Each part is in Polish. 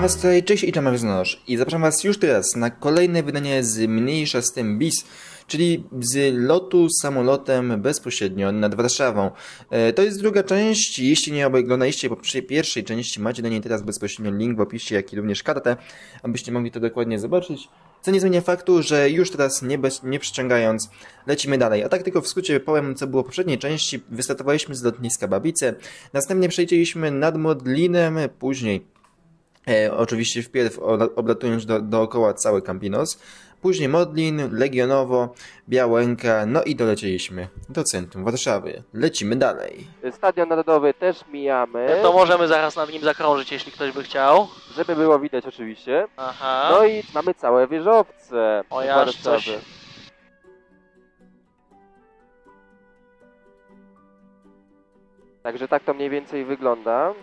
Witam was tutaj, cześć i Tomek Znosz i zapraszam was już teraz na kolejne wydanie z Mniejsza z tym BIS, czyli z lotu samolotem bezpośrednio nad Warszawą. E, to jest druga część, jeśli nie oglądaliście po pierwszej części, macie do niej teraz bezpośrednio link w opisie, jak i również kartę, abyście mogli to dokładnie zobaczyć. Co nie zmienia faktu, że już teraz nie, bez, nie przyciągając, lecimy dalej. A tak tylko w skrócie powiem, co było w poprzedniej części. Wystartowaliśmy z lotniska Babice, następnie przejdzieliśmy nad Modlinem, później E, oczywiście wpierw oblatując do, dookoła cały Campinos, później Modlin, Legionowo, Białęka, no i dolecieliśmy do centrum Warszawy. Lecimy dalej. Stadion Narodowy też mijamy, To możemy zaraz nad nim zakrążyć, jeśli ktoś by chciał. żeby było widać oczywiście. Aha. No i mamy całe wieżowce O, ja Warszawy. coś- Także tak to mniej więcej wygląda.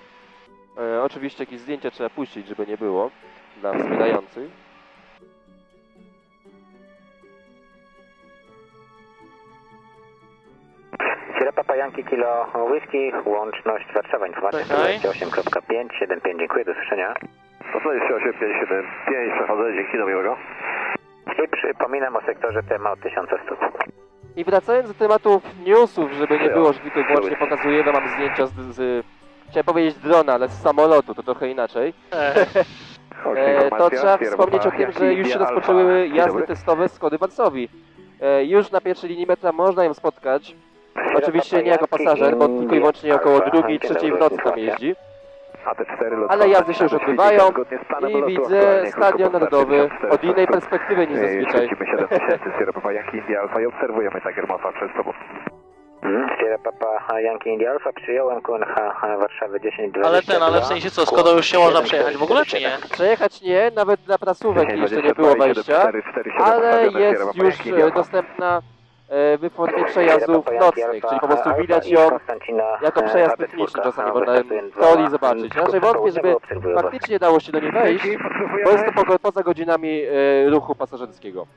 E, oczywiście jakieś zdjęcia trzeba puścić, żeby nie było dla wspierających. Sierra Papa Yankee Kilo Whisky, łączność Warszawa, informacja Czekaj. 48.5, 75, dziękuję, do słyszenia. 28575, przechodzę, dzięki, do miłego. I przypominam o sektorze TMA od 1100 stóp. I wracając do tematów newsów, żeby nie było, że tylko i wyłącznie pokazuję, no mam zdjęcia z, z chciałem powiedzieć drona, ale z samolotu, to trochę inaczej. E, to trzeba wspomnieć o tym, że już się rozpoczęły jazdy testowe Skody Warsowi. E, już na pierwszej linii metra można ją spotkać. Oczywiście nie jako pasażer, bo tylko i wyłącznie około drugiej, trzeciej w nocy tam jeździ. Ale jazdy się już odbywają i widzę Stadion Narodowy od innej perspektywy niż zazwyczaj. 7000 Sierra Papa Yankee India Alpha i obserwujemy Tiger Maffa przed sobą. Sierra Papa Yankee India Alpha, przyjąłem QNH Warszawy 10 ale ten, ale w sensie co, Skodą już się można przejechać w ogóle, czy nie? Przejechać nie, nawet dla prasówek jeszcze nie było wejścia, ale jest już e, dostępna e, w formie przejazdów nocnych, czyli po prostu widać ją jako przejazd techniczny czasami można w teorii zobaczyć. Raczej wątpię, żeby faktycznie dało się do niej wejść, bo jest to po, poza godzinami e, ruchu pasażerskiego.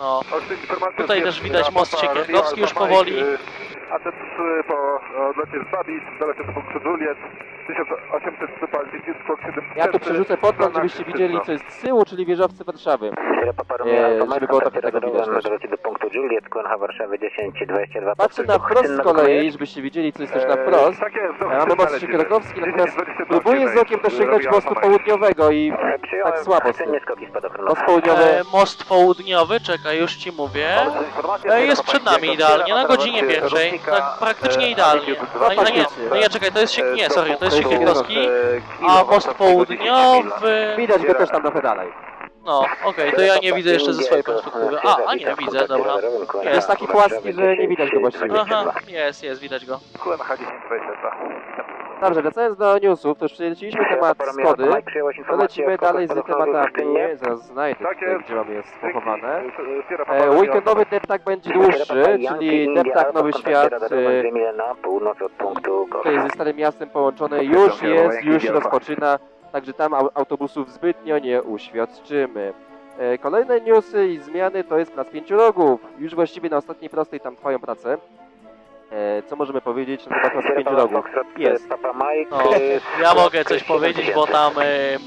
No. Tutaj też widać most Siekierkowski już powoli. AT3 po odlocie z Babic, dolecie do punktu 1800 stóp altitude, skok 7 Ja tu przerzucę podgląd, żebyście widzieli co jest z tyłu, czyli wieżowce Warszawy. E, żeby było trochę tego widać też. dolecie do punktu Juliet, QNH Warszawy 10 22. Patrzę na wprost z kolei, żebyście widzieli co jest też na wprost. Ja mamy most Siekierkowski, natomiast próbuję z okiem dosięgnąć mostu południowego i tak słabo most południowy E, most południowy, czekaj, już ci mówię. E, jest przed nami idealnie, na godzinie pierwszej. Tak praktycznie idealnie. No, no nie, no nie, czekaj, to jest Siek... Nie, sorry, to jest Siekierkowski. A most południowy... widać go też tam trochę dalej. No, okej, to ja nie widzę jeszcze ze swojej perspektywy. A, a nie, widzę, dobra. Jest taki płaski, że nie widać go właściwie. Aha, jest, jest, widać go. QNH 1022. Dobrze, wracając do newsów, to już przeleciliśmy temat Skody, to lecimy dalej z tematami, zaraz znajdę tutaj, gdzie mamy je schowane. E, weekendowy deptak będzie dłuższy, czyli deptak Nowy Świat, e, tutaj ze Starym Miastem połączone już jest, już rozpoczyna, także tam au- autobusów zbytnio nie uświadczymy. E, Kolejne newsy i zmiany to jest plac pięciu rogów. Już właściwie na ostatniej prostej tam trwają prace. E, Co możemy powiedzieć na temat placu pięciu rogów? Jest. Papa Mike. No, ja mogę coś powiedzieć, bo tam e,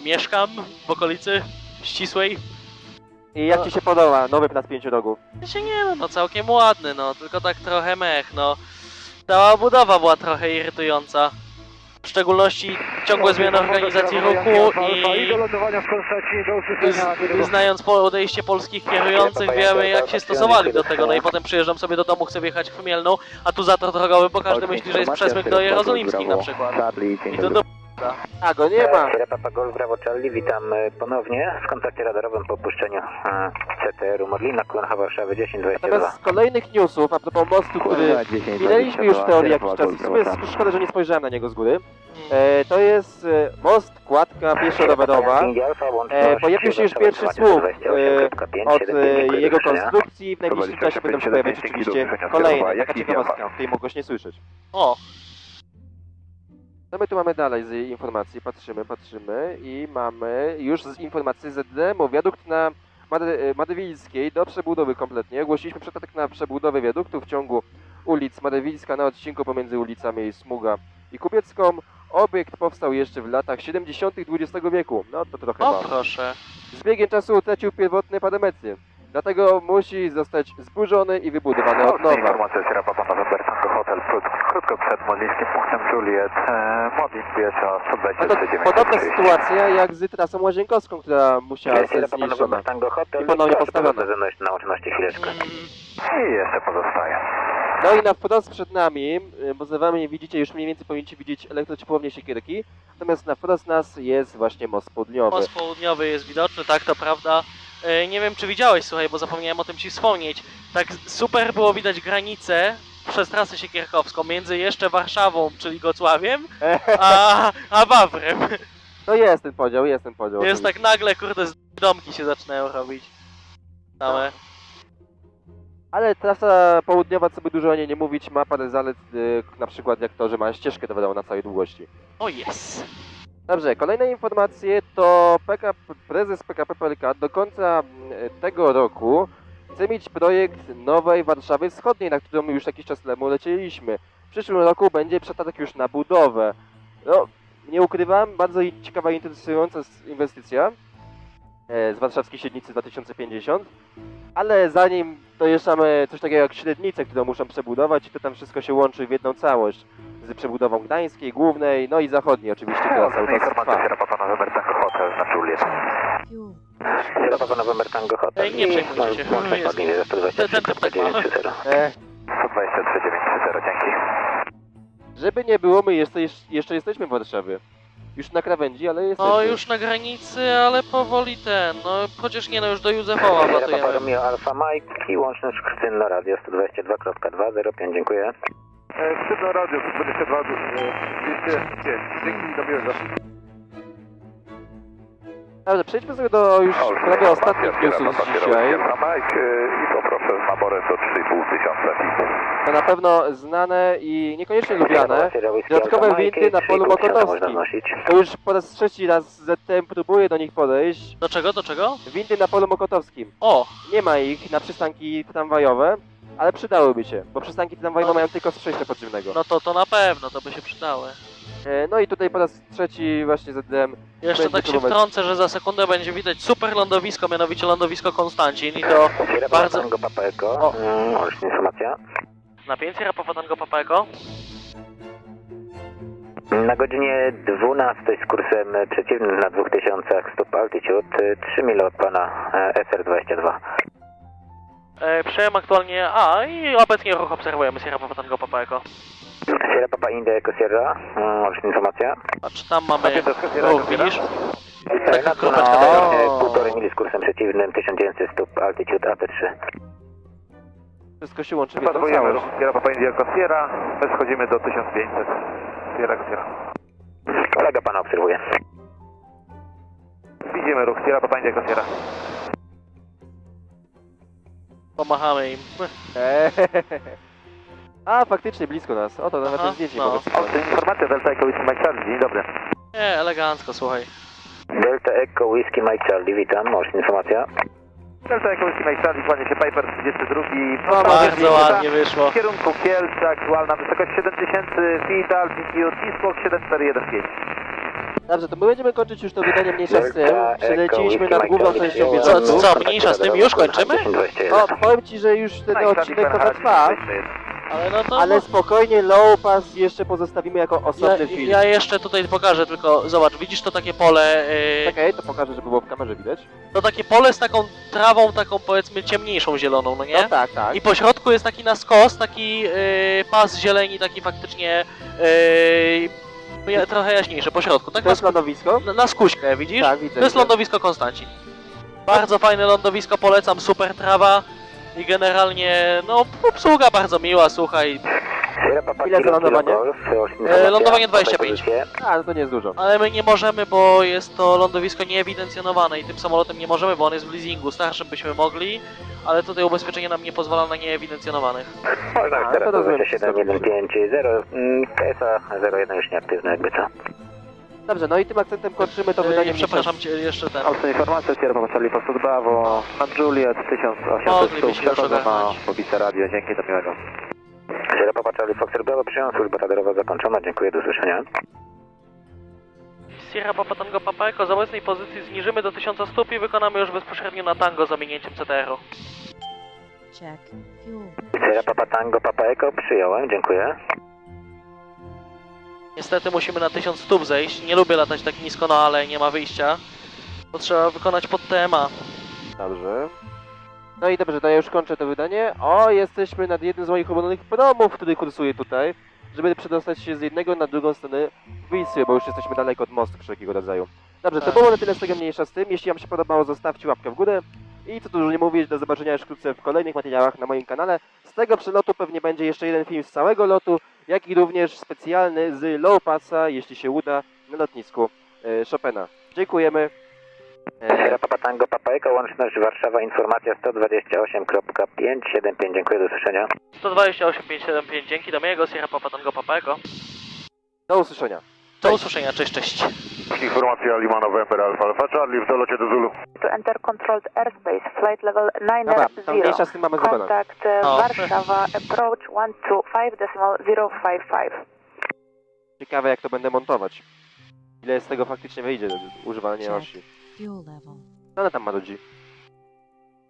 mieszkam w okolicy ścisłej. I jak Ci się podoba nowy plac pięciu rogów? się nie no, no całkiem ładny, no, tylko tak trochę mech, no. Cała budowa była trochę irytująca. W szczególności ciągłe zmiany organizacji ruchu i znając podejście polskich kierujących wiemy jak się stosowali do tego. No i potem przyjeżdżam sobie do domu, chcę wjechać w Chmielną, a tu zator drogowy, bo każdy myśli, że jest przesmyk do Jerozolimskich na przykład. I to do... prawda. A go nie ma. Sierra Papa Golf Bravo Charlie, witam e, ponownie w kontakcie radarowym po opuszczeniu e, CTR-u Modlina, Kłęcha Warszawy 1022. Natomiast z kolejnych newsów, a propos mostu, który minęliśmy już w teorii jakiś czas i w sumie szkoda, że nie spojrzałem na niego z góry. E, to jest e, most, kładka pieszo-rowerowa. E, pojawił się już pierwszy słup e, od e, jego konstrukcji. W najbliższym czasie będą się pojawiać oczywiście kolejne. Taka ciekawostka, o której mogłeś nie słyszeć. O, Co my tu mamy dalej z informacji? Patrzymy, patrzymy i mamy już z informacji z ZDM-u wiadukt na Made- Madewilskiej do przebudowy kompletnie. Ogłosiliśmy przetarg na przebudowę wiaduktu w ciągu ulic Madewilska na odcinku pomiędzy ulicami Smuga i Kupiecką. Obiekt powstał jeszcze w latach 70. XX wieku. No to trochę o mało. proszę. Z biegiem czasu utracił pierwotne parametry. Dlatego musi zostać zburzony i wybudowany od nowa. Informacja Sierra Papa November Hotel krótko, krótko przed modlińskim punktem Juliet. Modlin to 129. podobna sytuacja jak z trasą łazienkowską, która musiała Sierra zostać zniszczona. I ponownie postawiona. na łączności chwileczkę. Mm, I jeszcze pozostaje. No i na wprost przed nami, y, bo za wami widzicie, już mniej więcej powinniście widzieć elektrociepłownię Siekierki, natomiast na wprost nas jest właśnie most południowy. Most południowy jest widoczny, tak, to prawda. E, Nie wiem, czy widziałeś, słuchaj, bo zapomniałem o tym ci wspomnieć. Tak super było widać granicę przez trasę siekierkowską między jeszcze Warszawą, czyli Gocławiem, a, a Wawrem. No jest ten podział, jest ten podział. Jest tak nagle, kurde, z domki się zaczynają robić. Same. Ale trasa południowa, co by dużo o niej nie mówić, ma parę zalet, y, na przykład jak to, że ma ścieżkę rowerową na całej długości. O jest. Dobrze, kolejne informacje to PKP, prezes PKP PLK do końca mm, tego roku chce mieć projekt nowej Warszawy Wschodniej, na którą już jakiś czas temu lecieliśmy. W przyszłym roku będzie przetarg już na budowę. No, nie ukrywam, bardzo ciekawa i interesująca inwestycja e, z warszawskiej średnicy 2050. Ale zanim dojeżdżamy coś takiego jak średnicę, którą muszą przebudować, to tam wszystko się łączy w jedną całość z przebudową gdańskiej, głównej, no i zachodniej oczywiście, która cały czas Informacja trwa. Sierra Papa November Tango Hotel na Juliet. Sierra Papa November Tango Hotel. Nie przejmujcie się. Łączność Jest. Modliny za Ten- ten 123 typ tak ma. 930. E, 123 930, dzięki. żeby nie było, my jeszcze, jeszcze jesteśmy w Warszawie. Już na krawędzi, ale jesteśmy. No już na granicy, ale powoli ten, no chociaż nie no, już do Józefowa Sierra Papa latujemy. Romeo Alfa Mike i łączność Sztynno Radio 122.205, dziękuję. E, Sztywno Radio 122 e, 205. Dzięki, do miłego. Dobrze, przejdźmy sobie do już prawie ostatnich newsów z dzisiaj. Mike e, i poproszę z naborem do 3,5 tysiąca feet. To na pewno znane i niekoniecznie lubiane. Dodatkowe windy na polu 3,5 tysiąca Mokotowskim. To już po raz trzeci raz ZTM próbuje do nich podejść. Do czego, do czego? Windy na polu Mokotowskim. O, Nie ma ich na przystanki tramwajowe, ale przydałyby się, bo przystanki tramwajowe mają tylko z przejścia podziemnego. no to to na pewno, to by się przydały. E, No i tutaj po raz trzeci właśnie ZDM Jeszcze Będzie tak się próbować. wtrącę, że za sekundę będzie widać super lądowisko, mianowicie lądowisko Konstancin i to bardzo... Tango Papa Echo, O. mm, łączność informacja. Napięcie Rapowatango Papeko. Na godzinie 12 z kursem przeciwnym na 2000 stop altitude, 3 mile od pana e, SR-22. E, przyjąłem aktualnie... A, i obecnie ruch obserwujemy Sierra Papatango Papeko. Sierra Papa India Echo Sierra, mm, łączność informacja. A czy tam mamy ruch, widzisz? E, Na 12 O. e, półtorej mili z kursem przeciwnym, 1900 stop altitude AT3. wszystko się łączy w jedną Pasujemy całość. ruch Sierra Papa India jako Sierra. My schodzimy do 1500. Sierra jako Sierra. Kolega pana obserwuje. Widzimy ruch Sierra Papa India jako Sierra. Pomachamy im. Eee. A, faktycznie blisko nas. Oto nawet Aha, zdjęcie no. pokazywane. Informacja Delta Echo Whisky Mike Charlie. Dzień dobry. Nie, elegancko, słuchaj. Delta Echo Whiskey Mike Charlie, witam, łączność informacja. Delta Echo Whisky Mike Charlie, kłania się Piper 32. No, bardzo ładnie wyszło. W kierunku Kielc, aktualna wysokość 7000 feet, altitude skok 7415. Dobrze, to my będziemy kończyć już to wydanie mniejsza z tym. Echo nad główną częścią Co- bieżącą. co, mniejsza z tym? Już kończymy? 1021. No, powiem ci, że już ten odcinek to trwa, Ale no to... ale spokojnie low pass jeszcze pozostawimy jako ja, osobny film. ja jeszcze tutaj pokażę, tylko zobacz, widzisz to takie pole... Yy, Czekaj, to pokażę, żeby było w kamerze widać. to takie pole z taką trawą, taką powiedzmy ciemniejszą zieloną, no nie? No tak, tak. I po środku jest taki na skos, taki yy, pas zieleni, taki faktycznie yy, Ja, trochę jaśniejsze, po środku, tak To na, jest lądowisko? na, na skuśkę, widzisz? Tak, widzę. To jest widzę. lądowisko Konstancin. Bardzo fajne lądowisko, polecam, super trawa. I generalnie, no, obsługa bardzo miła, słuchaj. Ile za lądowanie? E, lądowanie podaj 25. pozycję. A, to nie jest dużo. Ale my nie możemy, bo jest to lądowisko nieewidencjonowane i tym samolotem nie możemy, bo on jest w leasingu. Starszym byśmy mogli, ale tutaj ubezpieczenie nam nie pozwala na nieewidencjonowanych. Można teraz to rozumiem. 27150, mm, KSA 01 już nieaktywny jakby co. Dobrze, no i tym akcentem kończymy to E, wydanie. przepraszam cię, jeszcze ten. Auto informacja, Sierra Papa Charlie Foxtrot Bravo, na Juliet 1800 Moglibyśmy stóp, już przechodzę na pobice radio, dzięki, do miłego. Sierra Papa Charlie Foxer Bravo, przyjął służba radarowa zakończona, dziękuję, do usłyszenia. Sierra Papa Tango Papa Echo z obecnej pozycji zniżymy do 1000 stóp i wykonamy już bezpośrednio na tango zamienięciem CTR-u. Check. Fuel. Sierra Papa Tango Papa Echo, przyjąłem, dziękuję. Niestety musimy na 1000 stóp zejść. Nie lubię latać tak nisko, no ale nie ma wyjścia. To trzeba wykonać pod TMA. Dobrze. No i dobrze, to ja już kończę to wydanie. O, jesteśmy nad jednym z moich ulubionych promów, który kursuje tutaj, żeby przedostać się z jednego na drugą stronę Wisły, bo już jesteśmy daleko od mostu wszelkiego rodzaju. Dobrze, to Tak. było na tyle z tego mniejsza z tym. Jeśli Wam się podobało, zostawcie łapkę w górę. I co tu dużo nie mówić, do zobaczenia już wkrótce w kolejnych materiałach na moim kanale. Z tego przelotu pewnie będzie jeszcze jeden film z całego lotu, jak i również specjalny z Low Passa, jeśli się uda, na lotnisku e, Chopina. Dziękujemy. E, Sierra Papa Tango Papa Echo, łączność Warszawa, informacja 128.575, dziękuję, do usłyszenia. 128.575, dzięki do miłego Sierra Papa Tango Papa Echo. do usłyszenia. Do usłyszenia, cześć, cześć. Informacja Lima November Alpha Alpha Charlie w dolocie do Zulu. to enter controlled airspace, flight level Dobra, tam mniejsza 900. z tym mamy zrobione. Contact uh, O. Warszawa, approach 125.055. Ciekawe jak to będę montować. Ile z tego faktycznie wyjdzie, używanie osi. Fuel level. Co ona tam ma do G?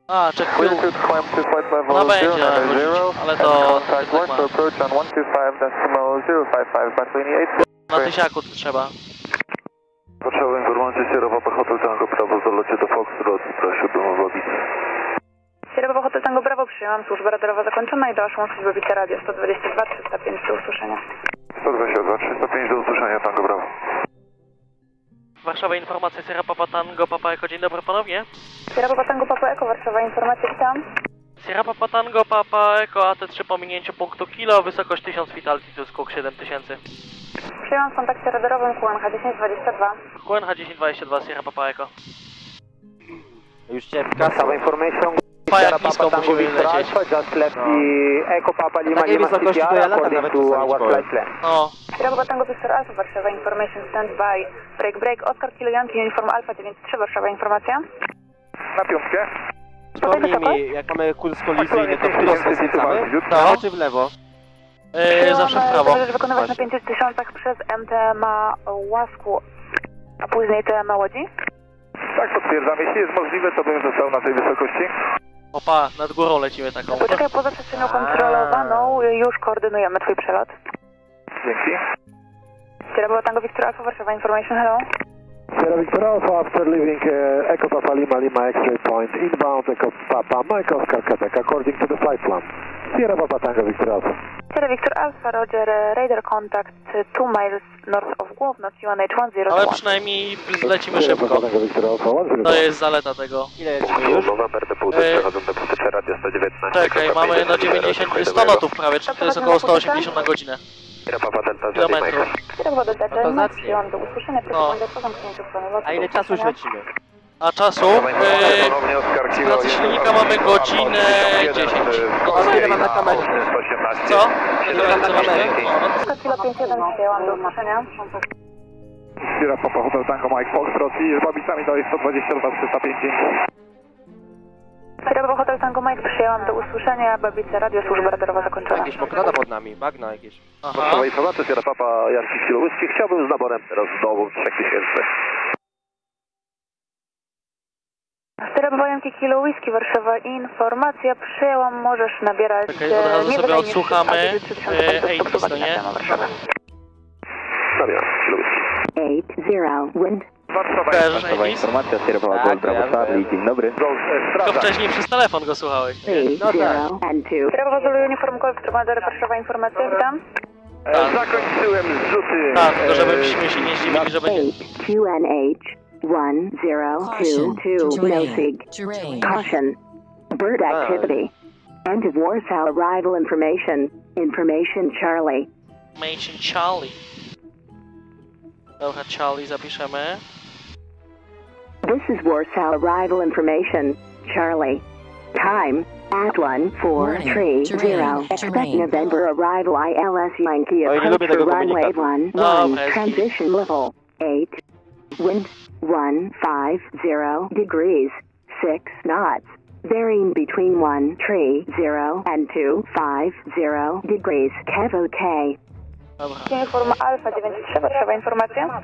A, check fuel. No będzie, 090, ale to- and contact to one to ma. approach on 125.055 by 28. Na tysiaku to trzeba. Potrzeba informacji Sierra Papa Hotel Tango Prawo w dolocie do Foxtrot, prosiłbym o Wabice. Sierra Hotel Tango Bravo, przyjęłam służba radarowa zakończona i doszłam służbę Wice Radio 122 305 do usłyszenia. 122, 305 do usłyszenia Tango Brawo. Warszawa informacja Sierra Papa Tango Papa Echo, dzień dobry ponownie. Sierra Tango Papa Eko, Warszawa, informacja, witam. Sierra Papa Tango Papa Echo AT3 po minięciu punktu kilo, wysokość 1000 feet, altitude skok 7000. Przyjęłam w kontakcie radarowym QNH 1022. QNH 1022 Sierra Papa Echo. Już cię w kasę. Have information. Pajak nisko musimy lecieć. just left the Echo Papa Lima takiej Lima CTR to ja according our flight plan. No, Sierra Tango Victor Alpha, Warszawa, information stand by. Break, break, Oscar Kilo Yankee, uniform Alpha 93, Warszawa, informacja. Na piątkę. Przypomnij mi, jak mamy kurs kolizyjny, to w którą stronę skręcamy? W prawo czy w lewo? yy, zawsze w prawo. Należy wykonywać na Właśnie. 5000 przez MTMA Łasku, a później TMA Łodzi. Tak, potwierdzam. Jeśli jest możliwe, to bym został na tej wysokości. Opa, nad górą lecimy taką. Poczekaj, poza przestrzenią kontrolowaną już koordynujemy Twój przelot. Dzięki. Sierra Tango Victor Alpha, Warszawa, information, hello. Sierra Victor Alpha after leaving uh, Echo Papa Lima Lima X-ray point inbound Echo Papa Mike Oscar Quebec according to the flight plan. Sierra Papa Tango Victor Alpha. Sierra Victor Alpha, Roger, radar contact 2 miles north of Głownoc, UNH 10. Ale przynajmniej lecimy szybko. Tango Victor Alpha, To jest zaleta tego. Ile lecimy już? November do Ej. przechodzą do Radio 119. Czekaj, mamy na 90, 100 notów prawie, czyli to jest około 180 na godzinę. Sierra Papa Delta Kilometrów. Delta, No to zacnie. przyjęłam do usłyszenia, proszę No. bądź po zamknięciu strony lotu. A ile czasu już lecimy? A czasu? Yy, z racji silnika mamy godzinę 10. No, ile mam na kamerze? 118. Co? Ile mam na kamerze? Kilo 51 przyjęłam do usłyszenia. Sierra Papa Hotel Tango Mike Foxtrot i z Babicami dalej 122, 305. Sierra Hotel Tango Mike przyjęłam do usłyszenia, Babice Radio, służba radarowa zakończona. Jakieś mokrada pod nami, bagna jakieś. Aha. Nowa informacja, Sierra Papa Jarki Kilo Whisky. Chciałbym z naborem teraz znowu 3000. Sierra Wojanki Kilo Whisky, Warszawa, informacja, przyjęłam, możesz nabierać... Czekaj, e, od razu nie sobie odsłuchamy, 3000 e, no nie? Serio, Kilo Whisky. 8, wind. Warszawa Avis? Informacja Sierra Papa Tak, Gold. Charlie, dzień dobry. E, Tylko wcześniej przez telefon go słuchałeś. 3, No tak. 0, and 2. Sierra Zulu Uniform Golf, Tramadory, Warszawa, informacja, witam. Tak. Zakończyłem zrzuty. Tak, tylko żebyśmy się nie zdziwili, że będzie... 8 QNH 1022 NOSIG. Caution. Bird activity. End of Warsaw arrival information. Information Charlie. Mention Charlie. Dobra, Charlie zapiszemy. This is Warsaw arrival information. Charlie. Time at 1430. Terrain. Expect Terrain. November arrival ILS Yankee Oj, nie approach lubię for tego runway komunikatu. 11. Dobra, jest Transition level 8. Wind 150 degrees 6 knots. Varying between 130 and 250 degrees. Kev OK. Dobra. Uniform Alfa 93, Warszawa, informacja.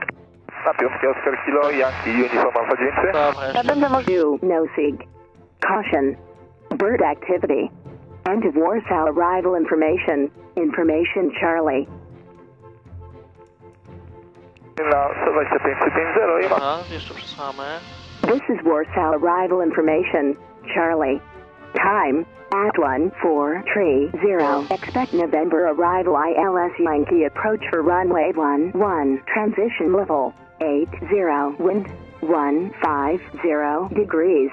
Na piątkę Oscar Kilo, Yankee Uniform Alpha 9. Dobra, jeszcze. Będę może... 2 Caution. Bird activity. End of Warsaw arrival information. Information Charlie. Na 125 i ma Dobra, jeszcze przesłamy. This is Warsaw arrival information. Charlie. Time at 1430. Expect November arrival ILS Yankee approach for runway 11. Transition level 80. Wind 150 degrees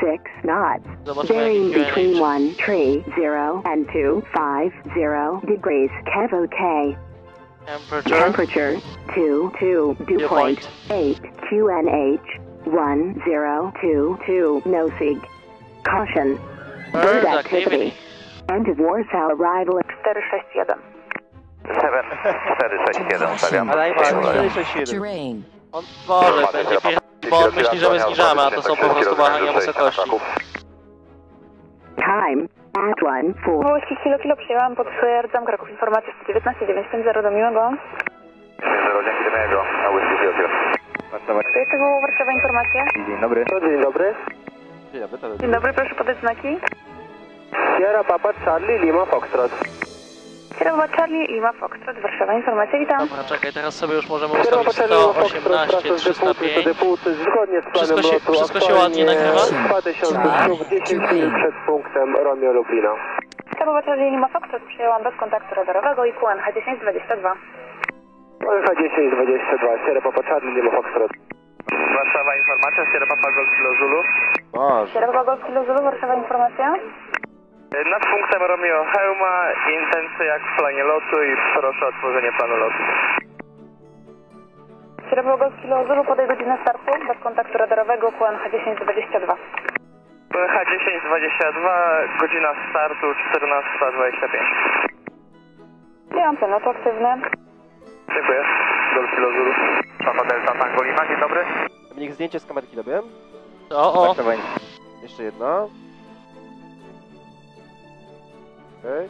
6 knots. Varying between QNH. 130 and 250 degrees. Kev OK. Temperature. Temperature 2 2 dew Dew point point. 8 QNH 1022 NOSIG. Caution. Bird activity. End of Warsaw arrival 461. 7461 stawiam. Ale 461. Terrain. On może będzie pier... bo on myśli, że my zniżamy, a to są po prostu wahania wysokości. time at 1 4 Wołyski kilo kilo przyjęłam, potwierdzam Kraków informacja 119 950 do miłego. 0 dzięki do miłego. Na Whisky Kilo Kilo. Warszawa. To jest tego Warszawa informacja. Dzień dobry. Dzień dobry. Dzień dobry, to Dzień dobry, proszę podać znaki. Sierra Papa Charlie Lima Foxtrot. Kierowa Charlie Lima Foxtrot, Warszawa informacja, witam. Dobra, czekaj, teraz sobie już możemy Sierra ustawić Papa Charlie Lima Foxtrot, 118, trasa z deputy do 305. deputy, zgodnie z planem Wszystko się- wszystko się ładnie nagrywa? 2000 stóp, 10 minut przed punktem Romeo Lublina. Kierowa Charlie Lima Foxtrot przyjęłam bez kontaktu radarowego i QNH 1022. Alfa 1022, Sierra Papa Charlie Lima Foxtrot. Warszawa informacja, Sierra Papa Golf Kilo Zulu. Boże. Kierowa Golf Kilo Zulu, Warszawa informacja. Nad punktem Romeo Hełma, intencje jak w planie lotu i proszę o otworzenie planu lotu. Kierowa Golf Kilo Zulu, podaj godzinę startu, bez kontaktu radarowego QNH 1022. H1022, godzina startu 14.25. Przyjęłam ten lot aktywny. Dziękuję. Golf Kilo Zulu. Papa Delta Tango Lima, dzień dobry. Dominik, zdjęcie z kamerki dobiłem. O, o, Jeszcze jedno. Okej.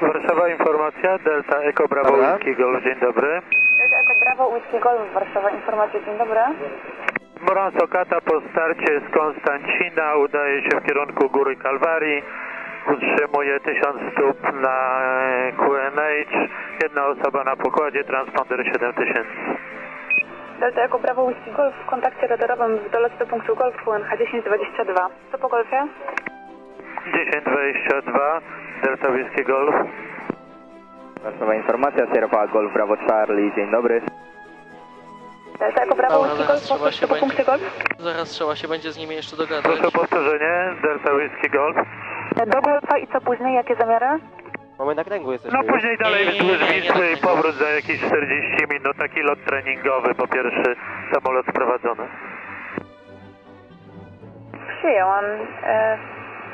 Warszawa informacja, Delta Eco Bravo Dobra. Whisky Golf, dzień dobry. Jako Brawo, Whisky Golf, Warszawa informacja, dzień dobry. Moran Sokata po starcie z Konstancina udaje się w kierunku Góry Kalwarii. Utrzymuje 1000 stóp na QNH. Jedna osoba na pokładzie, transponder 7000. Delta jako Brawo, Whisky Golf w kontakcie radarowym w dolocie do punktu Golf QNH 1022. Co po golfie? 1022, Delta Whisky Golf. Warszawa informacja, Sierra Papa Golf Bravo Charlie, dzień dobry. Delta jako Whisky zaraz Golf, się po punkcie Golf. zaraz trzeba się będzie z nimi jeszcze dogadać. Proszę o powtórzenie, Delta Whisky Golf. Do golfa i co później, jakie zamiary? Mamy na kręgu jesteśmy No później dalej wzdłuż Wisły i powrót za jakieś 40 minut. Taki lot treningowy, po pierwszy samolot sprowadzony. Przyjęłam. E,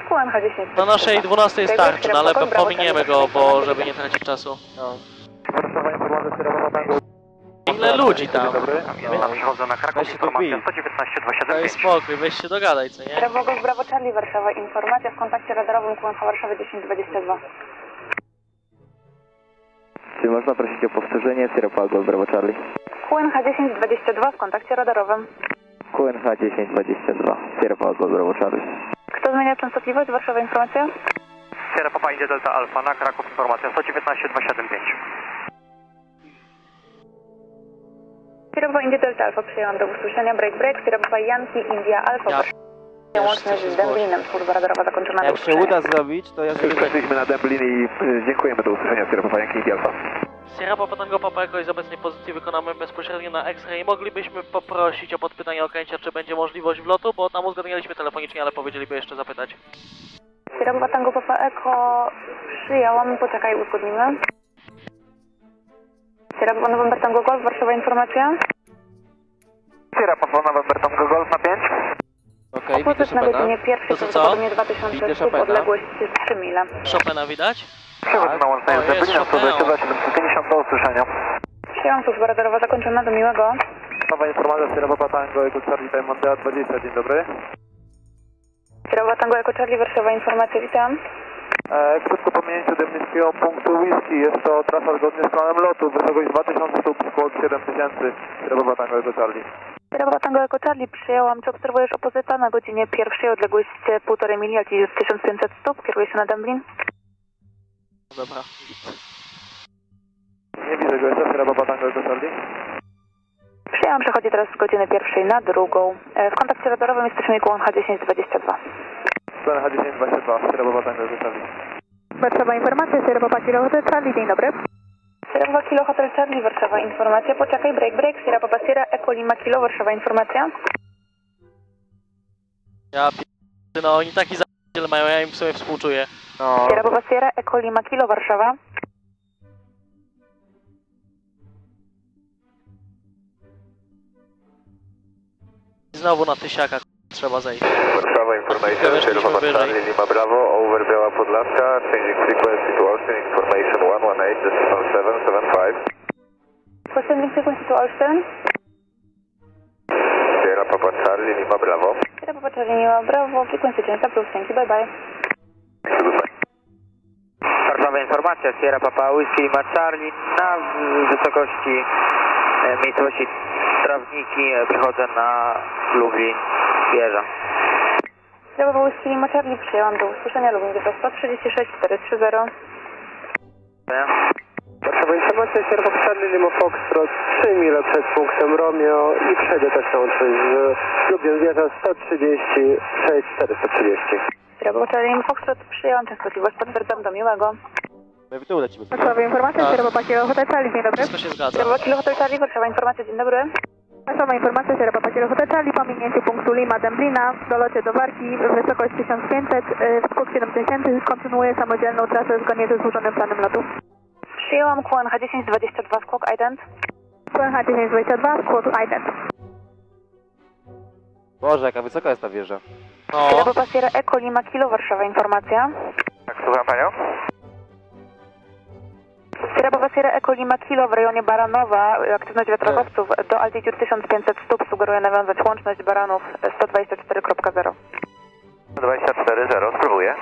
QNH 1022. Na naszej 12 Tego starczy, no ale pominiemy go, bo żeby nie tracić czasu. No. Warszawa informacja, Sierra Papa Tango. Ile ludzi tam? Dobry. Przychodzę na Kraków, bij. 119 Daj spokój, weź się dogadaj, co nie? Brawo, Golf, Brawo, Charlie, Warszawa informacja w kontakcie radarowym QNH Warszawa 1022. Czy można prosić o powtórzenie, Sierra Papa Golf Bravo Charlie? QNH 1022 w kontakcie radarowym. QNH 1022, Sierra Papa Golf Bravo Charlie. Kto zmienia częstotliwość? Warszawa informacja. Sierra Papa idzie Delta Alfa, na Kraków informacja 119 275. Kierowa India Delta Alfa przyjęłam do usłyszenia. Break, break. Kierowa Yankee India Alfa. Ja co się z Dęblinem. Służba radarowa zakończona jak się uda zrobić, to ja zrobię tak. Jesteśmy na Demblin i y, dziękujemy do usłyszenia, Sierra Papa Yankee India Alfa. Sierra Papa Tango Papa Echo jest obecnej pozycji wykonamy bezpośrednio na X-ray. Moglibyśmy poprosić o podpytanie Okęcia, czy będzie możliwość wlotu, bo tam uzgadnialiśmy telefonicznie, ale powiedzieliby jeszcze zapytać. Sierra Papa Tango Papa Echo przyjęłam, poczekaj, uzgodnimy. Sierra Papa November Tango Golf, Warszawa informacja. Sierra Papa November Tango Golf na 5. Okej, widzę Opozyt na Chopina. godzinie pierwszej, To co, co? prawdopodobnie 2000 Widzę stóp, Chopina. odległość 3 mile. Chopina widać? Przechodzę na łączność O, z jest Dublina Chopin. 122 750 do usłyszenia. Radarowa zakończona, do miłego. Nowa informacja Sierra Tango, Echo Charlie Montea 20, dzień dobry. Sierra Tango Echo Charlie, Warszawa informacja, witam. E, krótko pominięcie niskiego punktu Whisky, jest to trasa zgodnie z planem lotu, wysokość 2000 stóp, skład 7000, Sierra Papa Tango, Echo Charlie. Papa Tango Echo Charlie, przyjęłam. Czy obserwujesz opozyta na godzinie pierwszej, odległość 1,5 mili, altitude 1500 stóp, kieruje się na Dublin? Dobra. Nie widzę go jeszcze, Papa Tango, Echo Charlie. Przyjęłam, przechodzi teraz z godziny pierwszej na drugą. E, W kontakcie radarowym jesteśmy kłon H1022. Plan H1022, Sierra Papa Tango, Charlie. Warszawa informacja, Sierra Papa Kilo Hotel Charlie, dzień dobry. Sierra Papa Kilo Hotel Charlie, Warszawa informacja, poczekaj, break, break, Sierra Papa Sierra, Echo Lima Kilo, Warszawa informacja. Ja p... no oni taki za***dziel mają, ja im w sumie współczuję. No, Sierra Papa Sierra, Echo Lima Kilo, Warszawa. Znowu na tysiaka k***, trzeba zejść. Warszawa Information, Sierra. Charlie Lima Bravo, over Biała Podlaska, changing frequency to Austin, information 118, decimal 775. Posłannik sequence to Olsztyn. Sierra Papa Charlie Lima Bravo. Sierra Papa Charlie Lima Bravo, frequency change approved, thank you, bye bye. Warszawa Informacja, Sierra Papa Whisky Lima Charlie na wysokości e, miejscowości Trawniki e, przychodzę na Lublin, Whiskey Lima Charlie, przyjęłam do usłyszenia, Lubin Wieża 136 430. Warszawa informacja, Papa Charlie Lima Foxtrot, 3 mile przed punktem Romeo i przejdę taksą z Lubię Wieża 136 430. Sierra Papa Charlie Lima Foxtrot, przyjęłam częstotliwość, potwierdzam, do miłego. My w dół lecimy. Warszawa informacja, Tak. Sierra Papa Kilo Hotel Charlie, dzień dobry. Wszystko się zgadza. Hotel Charlie, Warszawa informacja, dzień dobry. Warszawa informacja, Sierra Papa Kilo Hotel Charlie, po minięciu punktu Lima Demblina, w dolocie do Warki, wysokość 1500, y, skok 7000, kontynuuje samodzielną trasę zgodnie ze złożonym planem lotu. Przyjęłam QNH 1022, skłok ident. QNH 1022, skłok ident. Boże, jaka wysoka jest ta wieża. No, Sierra Eco Lima Kilo, Warszawa informacja. Tak, słucham Panią? Sierra Papa Sierra Eco Lima Kilo w rejonie Baranowa, aktywność wiatrowców do altitude 1500 stóp sugeruje nawiązać łączność Baranów 124.0. 24.0, spróbuję.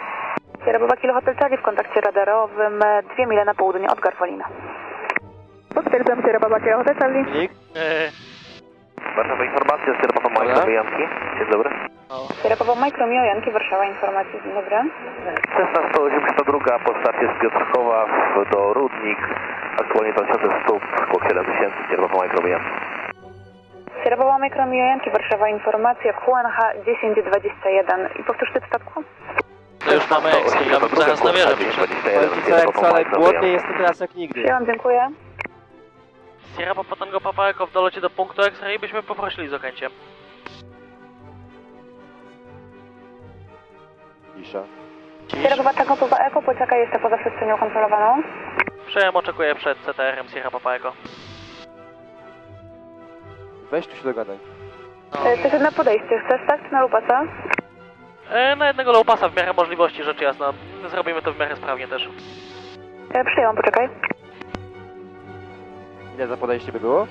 Sierra Kilo Hotel Charlie w kontakcie radarowym 2 mile na południe od Garwolina. Potwierdzam Sierra Kilo Hotel Charlie. Warszawa Informacja, Dobra. Mike Janki. Dzień dobry. Micro Mio Janki, Warszawa informacja, dzień dobry. Cessna 182 po starcie z Piotrkowa do Rudnik. Aktualnie 2000 stóp, około 7000, Sierra Papa Mike Janki. Micro Mio Janki, Warszawa informacja, QNH 1021. I powtórz typ statku? To już mamy bym zaraz na wieżę przyszedł. Powiem ci co, jak co, ale głodny jestem teraz jak nigdy. Przyjęłam, dziękuję. Sierra Papa Tango Papa Echo w dolocie do punktu X-ray byśmy poprosili z Okęciem. Cisza. Sierra Papa Tango Papa Eco, poczekaj, jeszcze poza przestrzenią kontrolowaną. Przejem oczekuję przed CTR-em Sierra Papa Echo. Weź tu się dogadaj. No. To jest na podejście, chcesz tak, czy na lupasa? E, na jednego low passa w miarę możliwości, rzecz jasna. Zrobimy to w miarę sprawnie też. E, Przyjęłam, poczekaj. Ile za podejście by było?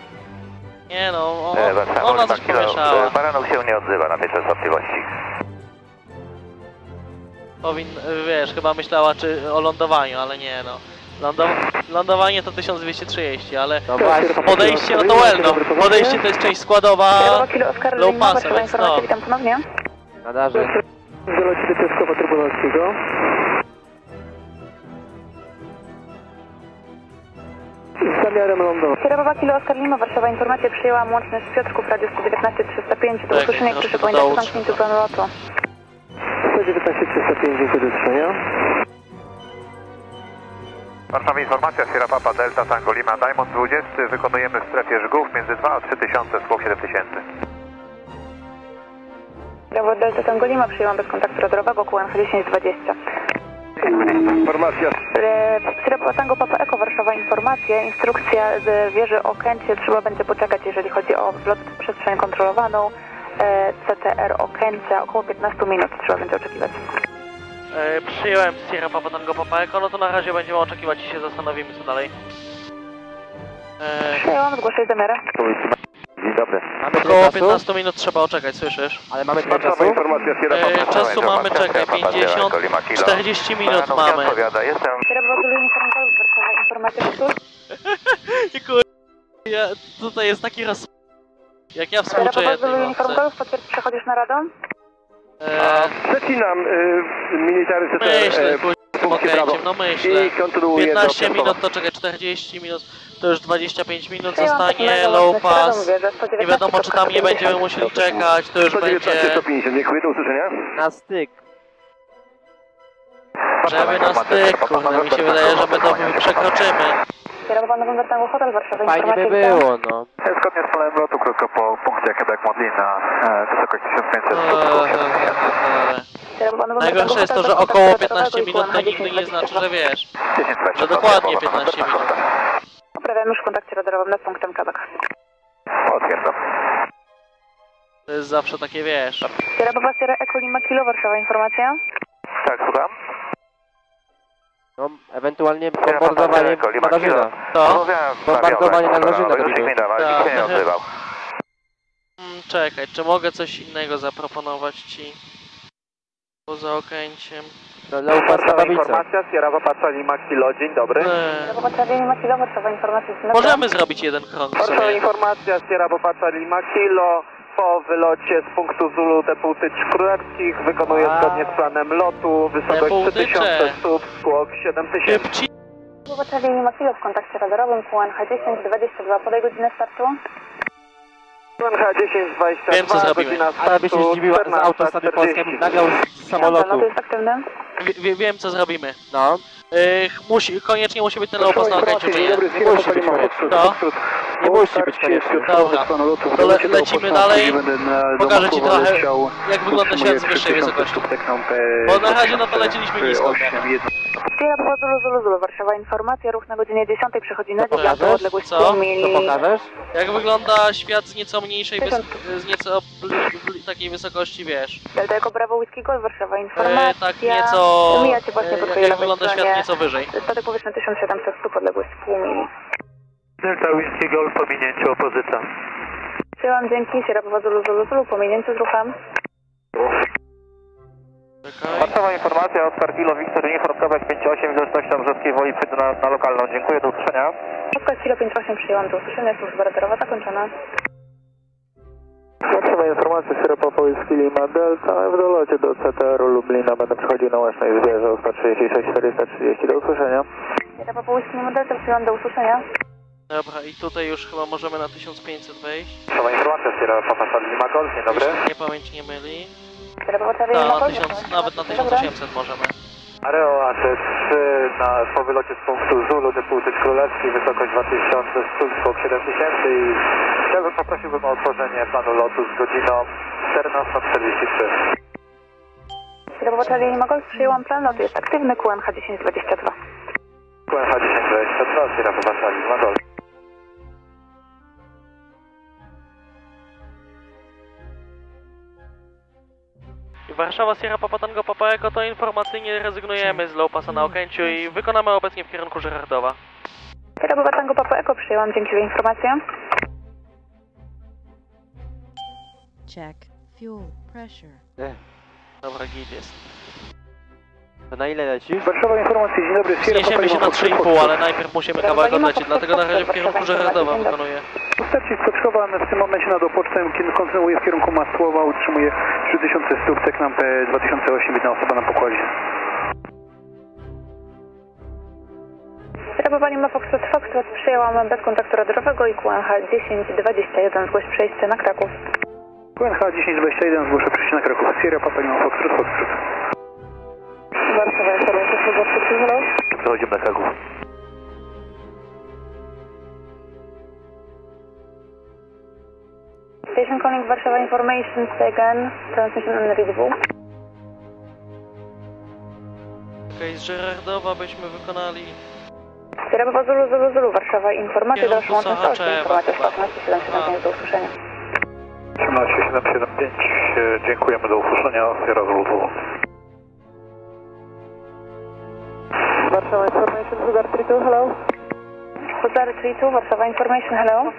Nie no, o, E, Warszawa, ona coś kilo. pomieszała. E, Baranów się nie odzywa na tej częstotliwości. Powin, wiesz, chyba myślała czy o lądowaniu, ale nie no. Lądo, lądowanie to 1230, ale No właśnie. podejście no to well no. Podejście to jest część składowa Kilo Oscar low Lima, passa, Warszawa więc informacja, no. witam ponownie. Nadarze. Zalocie do Piotrkowa Trybunalskiego. Z zamiarem lądować. Sierra Papa Kilo Oscar Lima, Warszawa informacja, przyjęłam łączność z Piotrków, radio 119 305. Do Tak, usłyszenia, troszkę proszę to pamiętać o zamknięciu planu lotu. 119 305, dziękuję do usłyszenia. Warszawa informacja, Sierra Papa Delta Tango Lima Diamond 20, wykonujemy w strefie Żgów między 2 a 3 tysiące, skłop 7 tysięcy. Brawo Delta Tango Lima, przyjęłam bez kontaktu radarowego, QNH 1020. Informacja. Sierra Tango Papa Eko, Warszawa informacja, instrukcja z wieży o Kęcie, trzeba będzie poczekać, jeżeli chodzi o wlot w przestrzeń kontrolowaną. E, CTR o Kęcie, około 15 minut trzeba będzie oczekiwać. E, przyjąłem Sierra Papa Tango Papa Eko, no to na razie będziemy oczekiwać i się zastanowimy co dalej. E, Przyjęłam, zgłaszaj zamiary. Dzień dobry. Mamy około czasu? 15 minut trzeba oczekać, słyszysz? Ale mamy Warszawa czasu? informacja, Sierra E, Papa. czasu mamy, czekaj, 50, 40 minut mamy. Jestem. Ja, tutaj jest taki roz... Jak ja współczuję potwierdź, przechodzisz na radom? E, Przecinam y, military CTR myślę, y, punkcie no myślę. I kontynuuję do 15 Piastowa. minut to czekaj, 40 minut, to już 25 minut zostanie, low pass. Nie 119, wiadomo czy tam nie będziemy musieli czekać, to już 119, będzie 150, dziękuję, do usłyszenia. Na styk. żeby na styk, kurde, mi się wydaje, że my to przekroczymy. Sierra Papa November Tango Hotel, Warszawa Fajnie by było, no. Zgodnie z planem lotu, krótko po punkcie Quebec Modlin na e, wysokość 1500, skłop 7 tysięcy. Sierra Papa November Tango Najgorsze jest to, że około kontaktu 15 radarowego i minut to nigdy nie 1022. znaczy, że wiesz, 10 że dokładnie 15 minut. Poprawiam już w kontakcie radarowym nad punktem Quebec. Potwierdzam. To jest zawsze takie, wiesz, Sierra Papa Sierra Echo Lima Kilo, Warszawa informacja. Tak, słucham? No ewentualnie bombardowanie Delta, Lima Madarzyna. Kilo. to... Bombardowanie na Tak. nikt się nie odzywał. Mm, Czekaj, czy mogę coś innego zaproponować ci? Poza okęciem. No, na babicę. Sierra Papa Lima Kilo, dzień dobry. Informacja. możemy zrobić jeden krąg informacja, Sierra Papa Lima Kilo. Po wylocie z punktu Zulu Deputycz Królewskich wykonuje A. zgodnie z planem lotu wysokość Deputycze. 3000 stóp, skłok 7000. Szybci... Sierra Papa Lima Kilo w kontakcie radarowym QNH 1022. Podaj godzinę startu. UNH 1022, Wiem, co zrobimy. godzina Ale by się startu, zdziwiła z autostrady polskiej, 14:40. nagrał z No samolotu. aktywny. Wie, wie, wiem co zrobimy. No. Yy, musi, koniecznie musi być ten pass na okęciu, czy nie? Musi być koniecznie. Nie musi być koniecznie. Dobra. To le, lecimy dalej. Pokażę ci trochę, jak wygląda świat z wyższej wysokości. Bo na razie no to leciliśmy nisko. Sierra Papa Zulu Zulu Zulu, Warszawa informacja. Ruch na godzinie 10 przechodzi na 9, Pokażesz? odległość Co? pół Co mili. pokażesz? Jak wygląda świat z nieco mniejszej, z nieco takiej wysokości, wiesz? Delta jako Bravo Whisky Golf, Warszawa E, informacja. tak nieco... Mijacie właśnie po E, twojej jak wygląda świat nieco wyżej. Statek powietrzny 1700 stóp, odległość pół mili. Delta Whisky Golf po minięciu opozycja. Przyjęłam dzięki, Sierra Papa Zulu Zulu Zulu, po minięciu z ruchem. Warszawa informacja, Oskar Kilo, Wiktor Quebec 58, widocznością Brzeskiej Woli, przyjdę na, na lokalną. Dziękuję, do usłyszenia. Oskar Kilo 58 przyjęłam do usłyszenia, służba radarowa zakończona. Warszawa informacja, Sierra Whisky Lima Delta. W dolocie do CTR-u Lublina będę przechodził na Łęcznej Zwierzę 136 430. Do usłyszenia. Sierra Whisky Lima Delta przyjęłam do usłyszenia. Dobra, i tutaj już chyba możemy na 1500 wejść. Warszawa informacja, Sierra Papa Lima Golf, dzień dobry. Jeśli mnie pamięć nie myli. Na Golf. 1000, nawet na 1800 możemy. Areo AC3 na, po wylocie z punktu Zulu, Deputycz Królewski, wysokość 2000, skok 7000 i chciałbym, poprosiłbym o otworzenie planu lotu z godziną 14.43. Sierra Papa Charlie Lima Golf przyjęłam plan lotu, jest aktywny QNH 1022. QNH 1022, Sierra Papa Lima Golf. Warszawa Sierra Papa Tango Papa Echo to informacyjnie rezygnujemy z low passa na Okęciu i wykonamy obecnie w kierunku Żerardowa. Sierra Papa Tango Papa Echo przyjęłam, dzięki za informację. Check. Fuel pressure. Dobra, git jest. Na ile lecisz? Warszawa informacja, dzień dobry. Sierra Zniesiemy się na Foxtrot 3,5, ale najpierw musimy kawałek odlecieć, dlatego na razie w kierunku Żerardowa wykonuję. Starcie Piotrkowa w tym momencie nad Opocztem, kiedy kontynuuje w kierunku Masłowa, utrzymuje 3000 stóp, Teknam P2008, jedna osoba na pokładzie. Papa Lima Foxtrot Foxtrot przyjęłam bez kontaktu radarowego i QNH 1021, zgłoś przejście na Kraków. QNH 1021 zgłoszę przejście na Kraków. Sierra Papa Lima Foxtrot Foxtrot. Warszawa, informacja. Przechodzimy na Kraków. Station calling Warszawa Information Station, transmission unreadable. Okej, okay, z Żerardowa byśmy wykonali... Zerabowa Zulu, Zulu, Zulu, Warszawa Informacja, no, dalsza łączność, informacja 18775, do usłyszenia. 18775, dziękujemy, do usłyszenia, Zerabowa Zulu. Warszawa information Sugar 32 hello. Sugar 32 Warszawa information hello.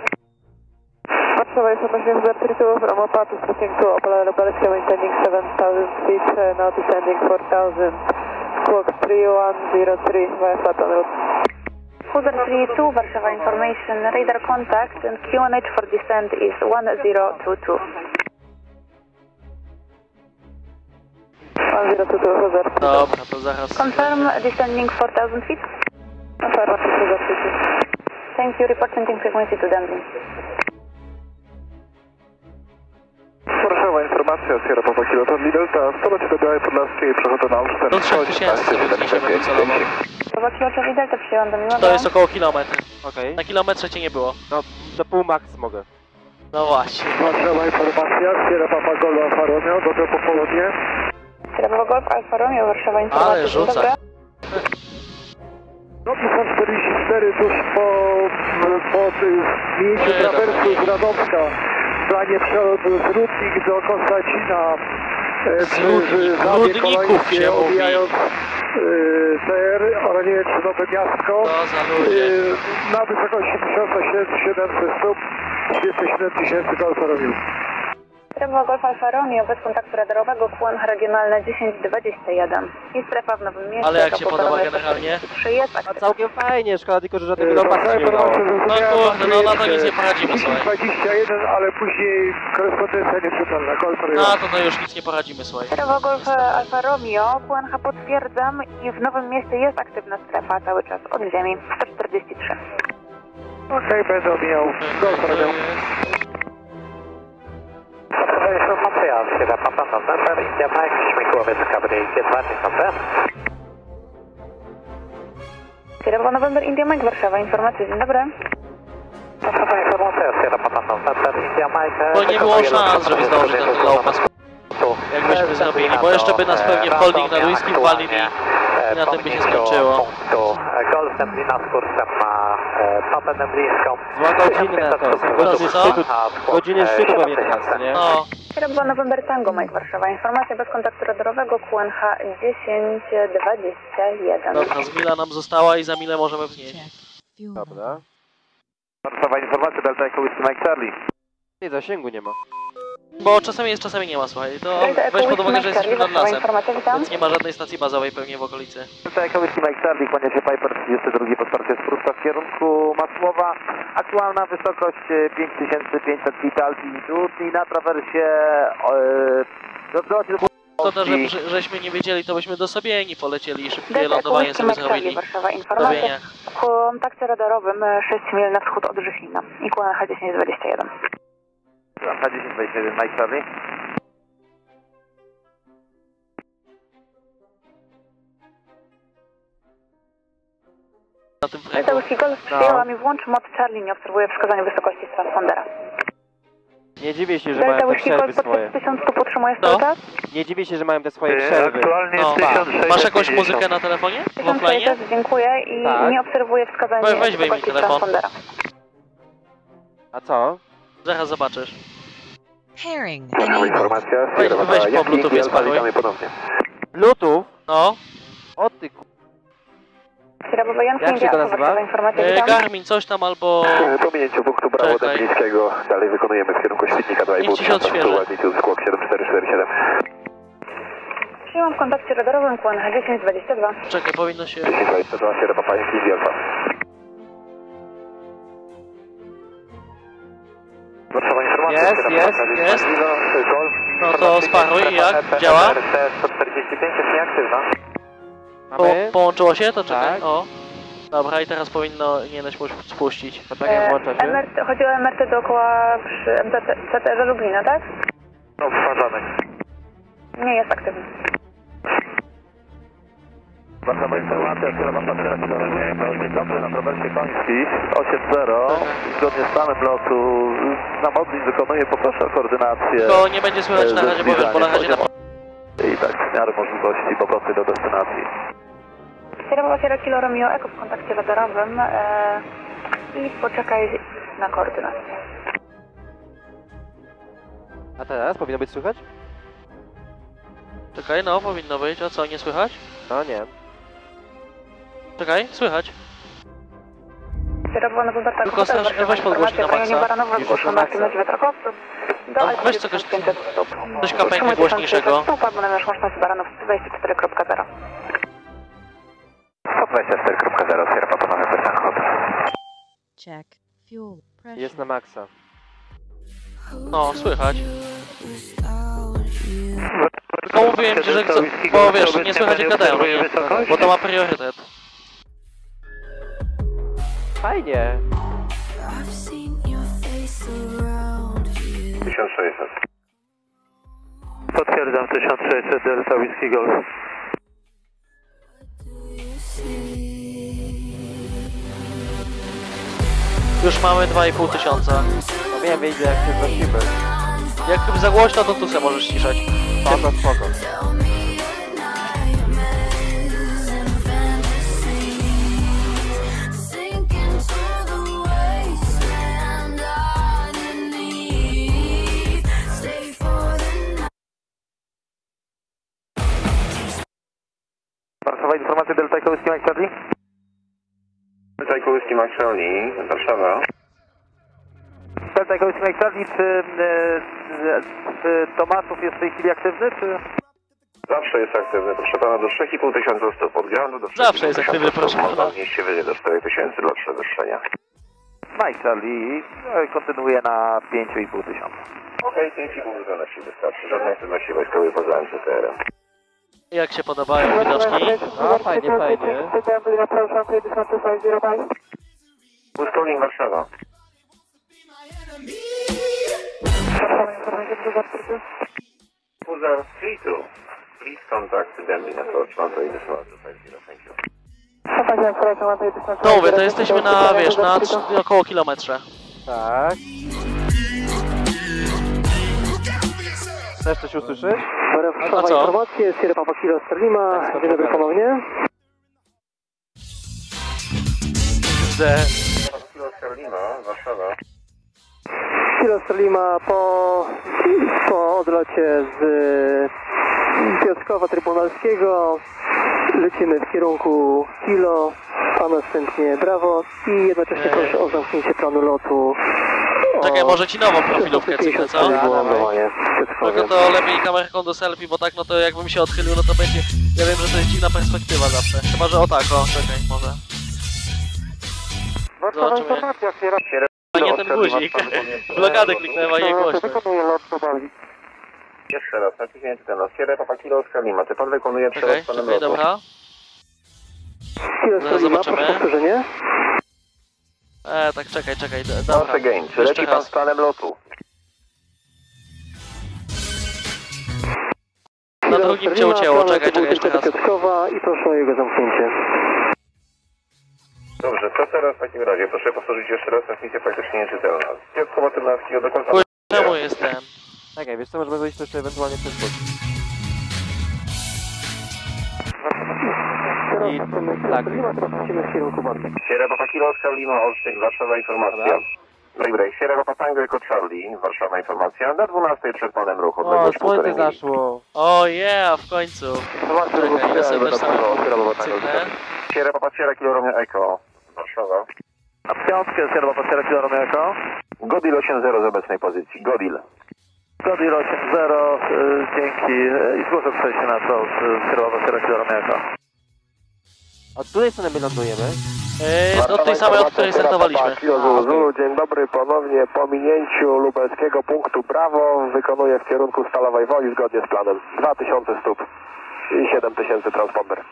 Warszawa information Sugar 32 from Opatu speaking to Sky sending 7000 feet uh, now descending 4000 squawk 3103 via route. Sugar 32 Warszawa information radar contact and QNH for descent is 1022. Dobra, to zaraz... Confirm descending 4000 feet. Affirmative, Sugar 32. Thank you. Report sending frequency to Dublin. Warszawa, informacja, Sierra Papa Kilo, to Delta, w polocie do Białej Podlaskiej, przechodzę na Do 3000 wzniesiemy docelowo. Zobaczyła Charlie Delta, przyjąłem do miłego. To jest około kilometra. Okej. Na kilometrze cię nie było. No, do pół max mogę. No właśnie. Warszawa informacja, Sierra Papa Golf Alfa Romeo, do po Golf Alfa Romeo, Warszawa informacja. Ale rzuca. dobry. No to są 44 tuż po, po miejscu Nie, trawersu z Radomska. W planie przelot z Rudnik do Konstancina. e, Z przy- Rudnik, z Zawie Rudników Kolańskie. Omijając y, TR, ale nie wiem czy Nowe Miastko. Y, na wysokości 1700 stóp 37 tysięcy Golfa robił. Sierra Golf Alfa Romeo bez kontaktu radarowego, QNH regionalne 1021. I strefa w Nowym Mieście. Ale jak to się podoba generalnie? 43 jest A całkiem fajnie, szkoda tylko, że żadnego dopasu Warszawa nie udało. No kurde, no na to nic nie poradzimy, słuchaj. 21, ale później korespondencja nieczytelna. Golf Romeo. No to to już nic nie poradzimy, słuchaj. Sierra Golf Alfa Romeo, QNH potwierdzam i w Nowym Mieście jest aktywna strefa cały czas od ziemi. 143. Okej, będę omijał. Golf Romeo. Sierra November India Mike Warszawa, informacja, dzień dobry. Warszawa, informacja, Sierra Papa November, India Mike. Bo nie było szans, żeby zdążyć ten low pass. Jakbyśmy zrobili, bo jeszcze by nas pewnie w holding na Luiskim walili i na tym by się skończyło. Na e. Dwa godziny to są godziny Co? szczytu, godziny szczytu pewnie teraz, nie? No, Sierra November Tango Mike Warszawa, informacja bez kontaktu radarowego QNH 1021. dobra, z mila nam została i za mile możemy. Fuel Dobra. Warszawa, informacja, Delta Echo Mike Charlie. Nie, zasięgu nie ma. Bo czasami jest, czasami nie ma, słuchaj. To weź pod uwagę, że jesteśmy nad lasem. Więc nie ma żadnej stacji bazowej pewnie w okolicy. Whiskey Mike Charlie, kłania się Piper 32 podparcie sprusta w kierunku Masłowa. Aktualna wysokość e, 5500 feet altitude i na trawersie e, do, do, To, że, że, żeśmy nie wiedzieli, to byśmy do Sobieni polecieli i szybkie lądowanie sobie zrobili. Warszawa, W informacja. W kontakcie radarowym e, 6 mil na wschód od Żychlina i QNH 1021. Delta 1021 Mike Charlie. Na tym. Whiskey Golf przyjęła mi włącz mod Charlie, nie obserwuję wskazania wysokości z transpondera. Nie dziwię się, że Delta mają te przerwy swoje. 1000 stóp utrzymujesz No. cały czas? Nie dziwię się, że mają te swoje E, przerwy. Aktualnie No. 1650. Masz jakąś muzykę na telefonie? W offline? 1600, dziękuję i Tak. nie obserwuję wskazania Weź- wysokości transpondera. A co? Zaraz zobaczysz. Enabled. informacja, Weź- weź po sparuj. witamy ponownie. Bluetooth? No, O ty ku... Jak się to nazywa? E. Garmin coś tam albo... E, Po minięciu punktu Brawo Czekaj. Dęblińskiego dalej wykonujemy w kierunku Świdnika Niech ci się 2,5 odświeży. altitude skłok 7447. Przyjmam w kontakcie radarowym QNH 1022. Czekaj, powinno się... 1022 Sierra Papa Yankee, India Alfa. Warszawa informacja, Jest, jest, jest. Golf. No to sparuj i jak? Działa? RC 145 jest nieaktywna. Po, połączyło się? To czekaj. Tak. O. Dobra, i teraz powinno nie dać mu spuścić. To tak jak włącza się? MRT, chodzi o MRT dookoła przy MTT CTR Lublina, tak? No, wparzamy. Nie jest aktywny. Warszawa informacja, Papa Sierra Kilo Romeo Echo, dzień dobry, na trawersie koński 8-0, zgodnie z planem lotu na modli wykonuję, poproszę o koordynację. Tylko nie będzie słychać na razie, bo wiesz, bo na razie na... I tak w miarę możliwości powrotu do destynacji. Papa Sierra Kilo Romeo Echo w kontakcie radarowym e, i poczekaj na koordynację. A teraz powinno być słychać? Czekaj, no, powinno być. A co, nie słychać? No nie. Czekaj, słychać. Tak Tylko Hotel, Warszawa, weź podgłośnij na maksa. Baranowa, Już zgłoszona na aktywność wiatrokowców. Do altitude weź coś- 1500 stóp. Coś Utrzymuj głośniejszego. 1500 stóp, abonament łączność Baranów 24.0. 124.0, Sierra Papa November Tak Hotel. Check. Fuel. Pressure. Jest na maksa. No, słychać. Tylko mówiłem ci, że chcę, bo wiesz, nie słychać jak gadają, no? Bo to ma priorytet. Fajnie. 1600. Potwierdzam 1600 Delta Whisky Golf. Już mamy 2,5 tysiąca. No wiem, wyjdzie jak się znosimy. Jak za głośno, to tu se możesz ciszać. No to spoko. Delta Echo Whisky Max Charlie, Warszawa. Delta Mike Charlie, czy, e, czy Tomasów jest w tej chwili aktywny, czy... Zawsze jest aktywny, proszę pana, do 3,5 tysiąca stóp od groundu do Zawsze jest 3,5 aktywny, tysiąca proszę pana. Się wyżej do 4 tysięcy dla przewyższenia. Mike Charlie e, kontynuuje na 5,5 tysiąca. Okej, 5,5 wysokości wystarczy. Żadnej aktywności wojskowej poza MCTR-em. Jak się podobają widoczki? No fajnie, fajnie. Puskolin Warszawa. Puzar Streetu. Please contact them in approach 180 thank you. No mówię, to jesteśmy na, wiesz, na około kilometrze. Tak. Też coś usłyszysz? A co? informacje, Sierra Papa Kilo Tak, dzień dobry spotkamy. ponownie. Kilo Karlima, Warszawa. Kilo Starlima po, po odlocie z Piotrkowa Trybunalskiego lecimy w kierunku Kilo, a następnie Brawo i jednocześnie Ej. proszę o zamknięcie planu lotu. Czekaj, może ci nową profilówkę 50 cyknę, co? Tylko to lepiej kamerką do selfie, bo tak no to jakbym się odchylił, no to będzie... Ja wiem, że to jest dziwna perspektywa zawsze. Chyba, że o tak, o, czekaj, może. Zobaczymy. A nie ten guzik. Blokadę kliknęła i głośno. Jeszcze raz, naciśnięty ten los. Sierra Papa Kilo Karlima. Czy pan wykonuje przelot panem czekaj, lotu? dobra. Zaraz Starlima, zobaczymy. E, tak, czekaj, czekaj, dobra. Proszę gain. Czy leci pan z planem lotu? Na drugim cię ucięło, czekaj, czekaj, jeszcze raz. I proszę o jego zamknięcie. Dobrze, co teraz w takim razie? Proszę powtórzyć jeszcze raz, transmisja praktycznie nieczytelna. Piotrkowa Trybunalskiego do końca... Chuj, Czemu jest ten? Czekaj, wiesz co, możemy zrobić to jeszcze ewentualnie w ten sposób. I tak. Sierra Papa Kilo Oscar Lima Olsztyn, Warszawa informacja. Break, break. Sierra Papa Tango jako Charlie, Warszawa informacja. Na 12 przed panem ruchu. O, słońce zaszło. O yeah, w końcu. Czekaj, ja sobie też sam. Sierra Papa Sierra Kilo Romeo Echo, Warszawa. A piątkę Sierra Papa Sierra Kilo Romeo Echo. Godil 8-0 z obecnej pozycji. Godil. Godil 8-0, y, dzięki y, i zgłoszę przejście na to z Sierra Papa Sierra Kilo Romeo Echo. Od której strony my lądujemy? Yy, od tej samej, od której startowaliśmy. Zulu, dzień dobry ponownie. Po minięciu lubelskiego punktu Brawo wykonuję w kierunku Stalowej Woli zgodnie z planem. 2000 stóp i 7000 transponder.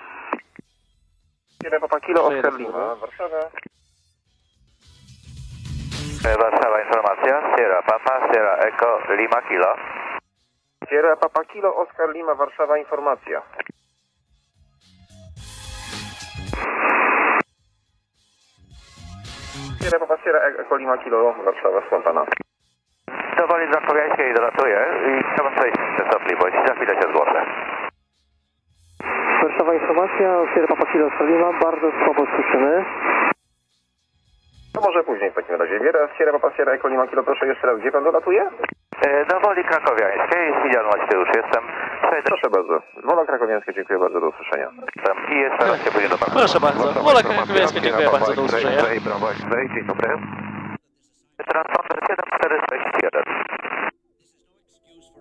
1 Papa Kilo, Oscar Lima. Warszawa. Warszawa, informacja. Sierra Papa, Sierra Echo, Lima Kilo. Sierra Papa Kilo, Oscar Lima, Warszawa, informacja. Sierra Papa, Sierra Echo, Lima Kilo, Warszawa, słucham Pana. Do Woli Zakowiańskiej dolatuję i chciałbym przejść przez stopliwość. Za chwilę się zgłoszę. Warszawa informacja, Sierra Papa Kilo Solima, bardzo słabo słyszymy. To może później w takim razie. Wiera Sierra Papa Sierra Echo Lima Kilo, proszę jeszcze raz, gdzie pan dolatuje? E, Do Woli Krakowiańskiej, widzialności już jestem. Przejdę Proszę bardzo. Wola Krakowiańska, dziękuję bardzo, do usłyszenia. i jeszcze raz się później do pana. Proszę bardzo. Wola Krakowiecka, dziękuję bardzo, do usłyszenia. Dzień dobry. Transponder 7461.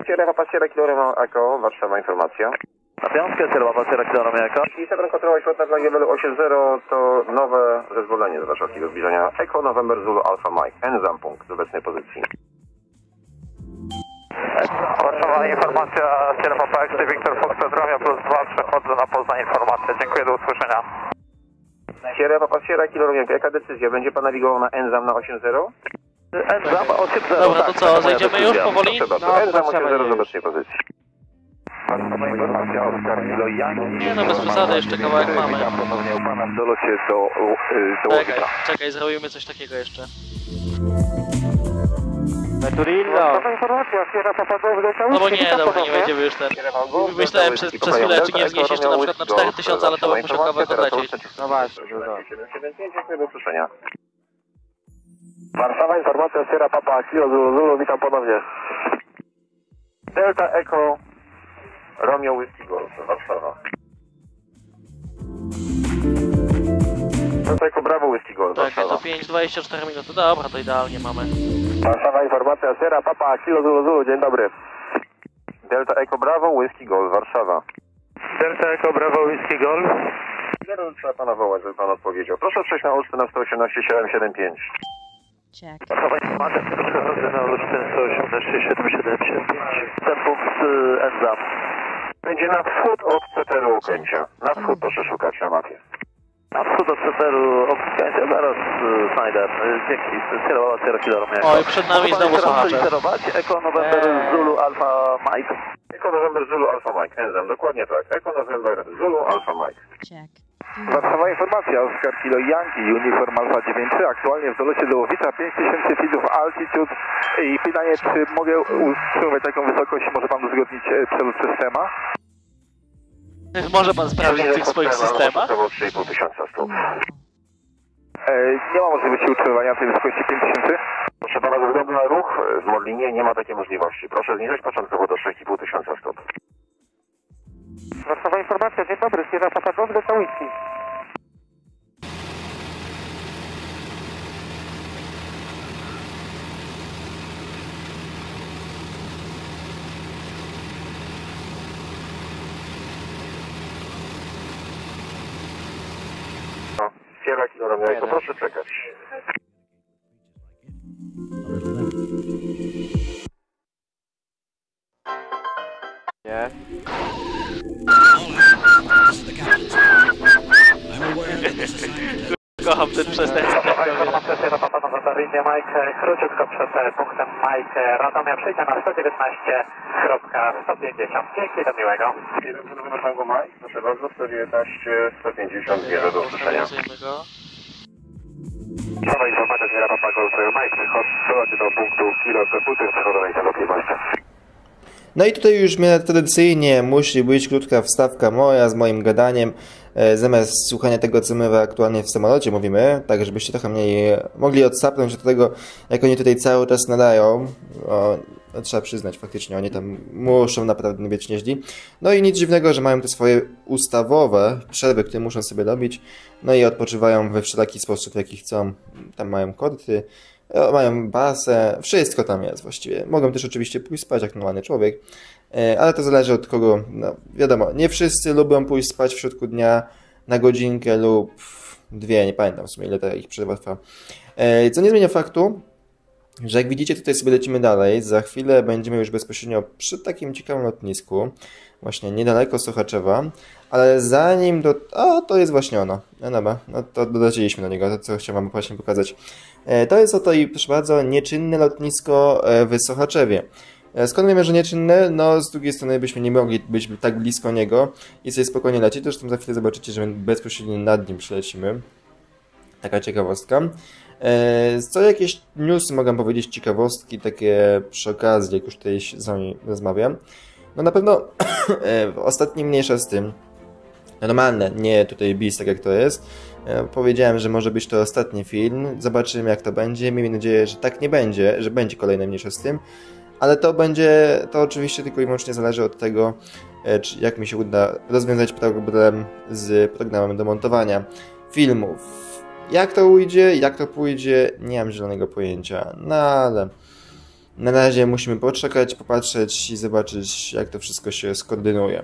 Sierra Papa Sierra Kilo Echo, Warszawa, informacja. Nawiązkę Sierra Papa Sierra Kilo Romeo I Sebran kontrola światła na levelu 8.0 to nowe zezwolenie z warszawskiego zbliżenia Echo November Zulu Alpha Mike. Enzam punkt z obecnej pozycji. Warszawa informacja Sierra Papa X-Ray Victor Fox plus 2 przechodzę na Poznań informację. Dziękuję, do usłyszenia. Sierra Papa Sierra Kilo jaka decyzja? Będzie pan nawigował na Enzam na 8.0? Enzam 8.0. Dobra, to tak, co, zajdziemy już powoli? Proszę bardzo. No, Enzam Warszawa 8.0 z obecnej pozycji. Nie no, bez przesady, jeszcze kawałek mamy. Witam ponownie u pana w dolocie do, y, do Czekaj, Łowicza. czekaj, zrobimy coś takiego jeszcze. Veturillo. informacja Sierra Papa No bo nie, dobra, nie będziemy już ten... Myślałem przez, przez chwilę, czy nie wzniesie jeszcze na przykład na 4000, ale to bym musiał kawałek odlecieć. No właśnie, no to. 775, dziękuję, do usłyszenia. Warszawa informacja, Sierra Papa Kilo Zulu Zulu, witam ponownie. Delta Echo Romeo Whiskey Golf, Warszawa. Delta Echo Bravo Whiskey Golf, Czekaj, to Warszawa. 5-24 minuty, dobra, to idealnie mamy. Warszawa informacja, Sierra Papa Kilo Zulu Zulu, dzień dobry. Delta Echo Bravo Whiskey Golf, Warszawa. Delta Echo Bravo Whisky Golf. Ile trzeba pana wołać, żeby pan odpowiedział? Proszę przejść na uliczkę na 118 775. Check. Warszawa informacja przechodzę na uliczkę 118 775. Ten punkt y. Będzie na wschód od CTR-u Okęcia. Na wschód proszę szukać na mapie. Na wschód od CTR-u obsługiwania zaraz y, znajdę. Dzięki. Sierra Papa Sierra Kilo Romeo. Oj, przed nami znowu słuchacze. Eko November Eee. Zulu Alpha Mike. Echo November Zulu Alpha Mike. Enzem, dokładnie tak. Echo November Zulu Alpha Mike. Check. Warszawa informacja, Oskar Kilo Yankee, Uniform Alpha 93, aktualnie w dolocie do Łowica, 5000 feetów altitude i pytanie, czy mogę utrzymywać taką wysokość, może pan uzgodnić e, przelot SEMA? Może pan sprawdzić w tych swoich systemach? Około 3,5 tysiąca stóp. E, nie ma możliwości utrzymywania tej wysokości 5000. Proszę pana, ze względu na ruch w Modlinie nie ma takiej możliwości. Proszę zniżać początkowo do 6,5 tysiąca stóp. Warszawa informacja, dzień dobry. Sierra Whisky. No, Sierra Kilo Romeo, to proszę czekać. Nie. Kocham ten November India Mike. Króciutko przed e, punktem Mike Radomia przejdzie na 119.150. Dzięki, do miłego. Numer Tango Mike, proszę bardzo, 119, 150, bierze do usłyszenia. Nowa informacja Sierra Papa Golf Mike. Chodź, do punktu Kilo. No i tutaj już mnie tradycyjnie musi być krótka wstawka moja z moim gadaniem, zamiast słuchania tego, co my aktualnie w samolocie mówimy, tak żebyście trochę mniej mogli odsapnąć do tego, jak oni tutaj cały czas nadają. O, no, trzeba przyznać, faktycznie oni tam muszą naprawdę być nieźli. No i nic dziwnego, że mają te swoje ustawowe przerwy, które muszą sobie robić, no i odpoczywają we wszelaki sposób, jaki chcą. Tam mają korty, E, Mają basę, wszystko tam jest właściwie. Mogą też oczywiście pójść spać jak normalny człowiek, e, ale to zależy od kogo. No, wiadomo, nie wszyscy lubią pójść spać w środku dnia na godzinkę lub dwie, nie pamiętam w sumie ile ta ich przerwa trwa. E, Co nie zmienia faktu, że jak widzicie tutaj sobie lecimy dalej, za chwilę będziemy już bezpośrednio przy takim ciekawym lotnisku, właśnie niedaleko Sochaczewa, ale zanim do... O, to jest właśnie ono. No dobra, no to dolecieliśmy do niego, to co chciałem wam właśnie pokazać. E, To jest oto i proszę bardzo nieczynne lotnisko e, w Sochaczewie. E, Skąd wiemy, że nieczynne? No, z drugiej strony byśmy nie mogli być tak blisko niego i sobie spokojnie lecieć. Zresztą za chwilę zobaczycie, że bezpośrednio nad nim przylecimy. Taka ciekawostka. E, co jakieś newsy mogę powiedzieć, ciekawostki takie przy okazji, jak już tutaj z wami rozmawiam. No na pewno e, ostatni mniejsza z tym, normalne, nie tutaj bis, tak jak to jest. Powiedziałem, że może być to ostatni film. Zobaczymy, jak to będzie. Miejmy nadzieję, że tak nie będzie, że będzie kolejne mniejsze z tym. Ale to będzie, to oczywiście tylko i wyłącznie zależy od tego, czy jak mi się uda rozwiązać problem z programem do montowania filmów. Jak to ujdzie, jak to pójdzie, nie mam zielonego pojęcia. No ale na razie musimy poczekać, popatrzeć i zobaczyć, jak to wszystko się skoordynuje.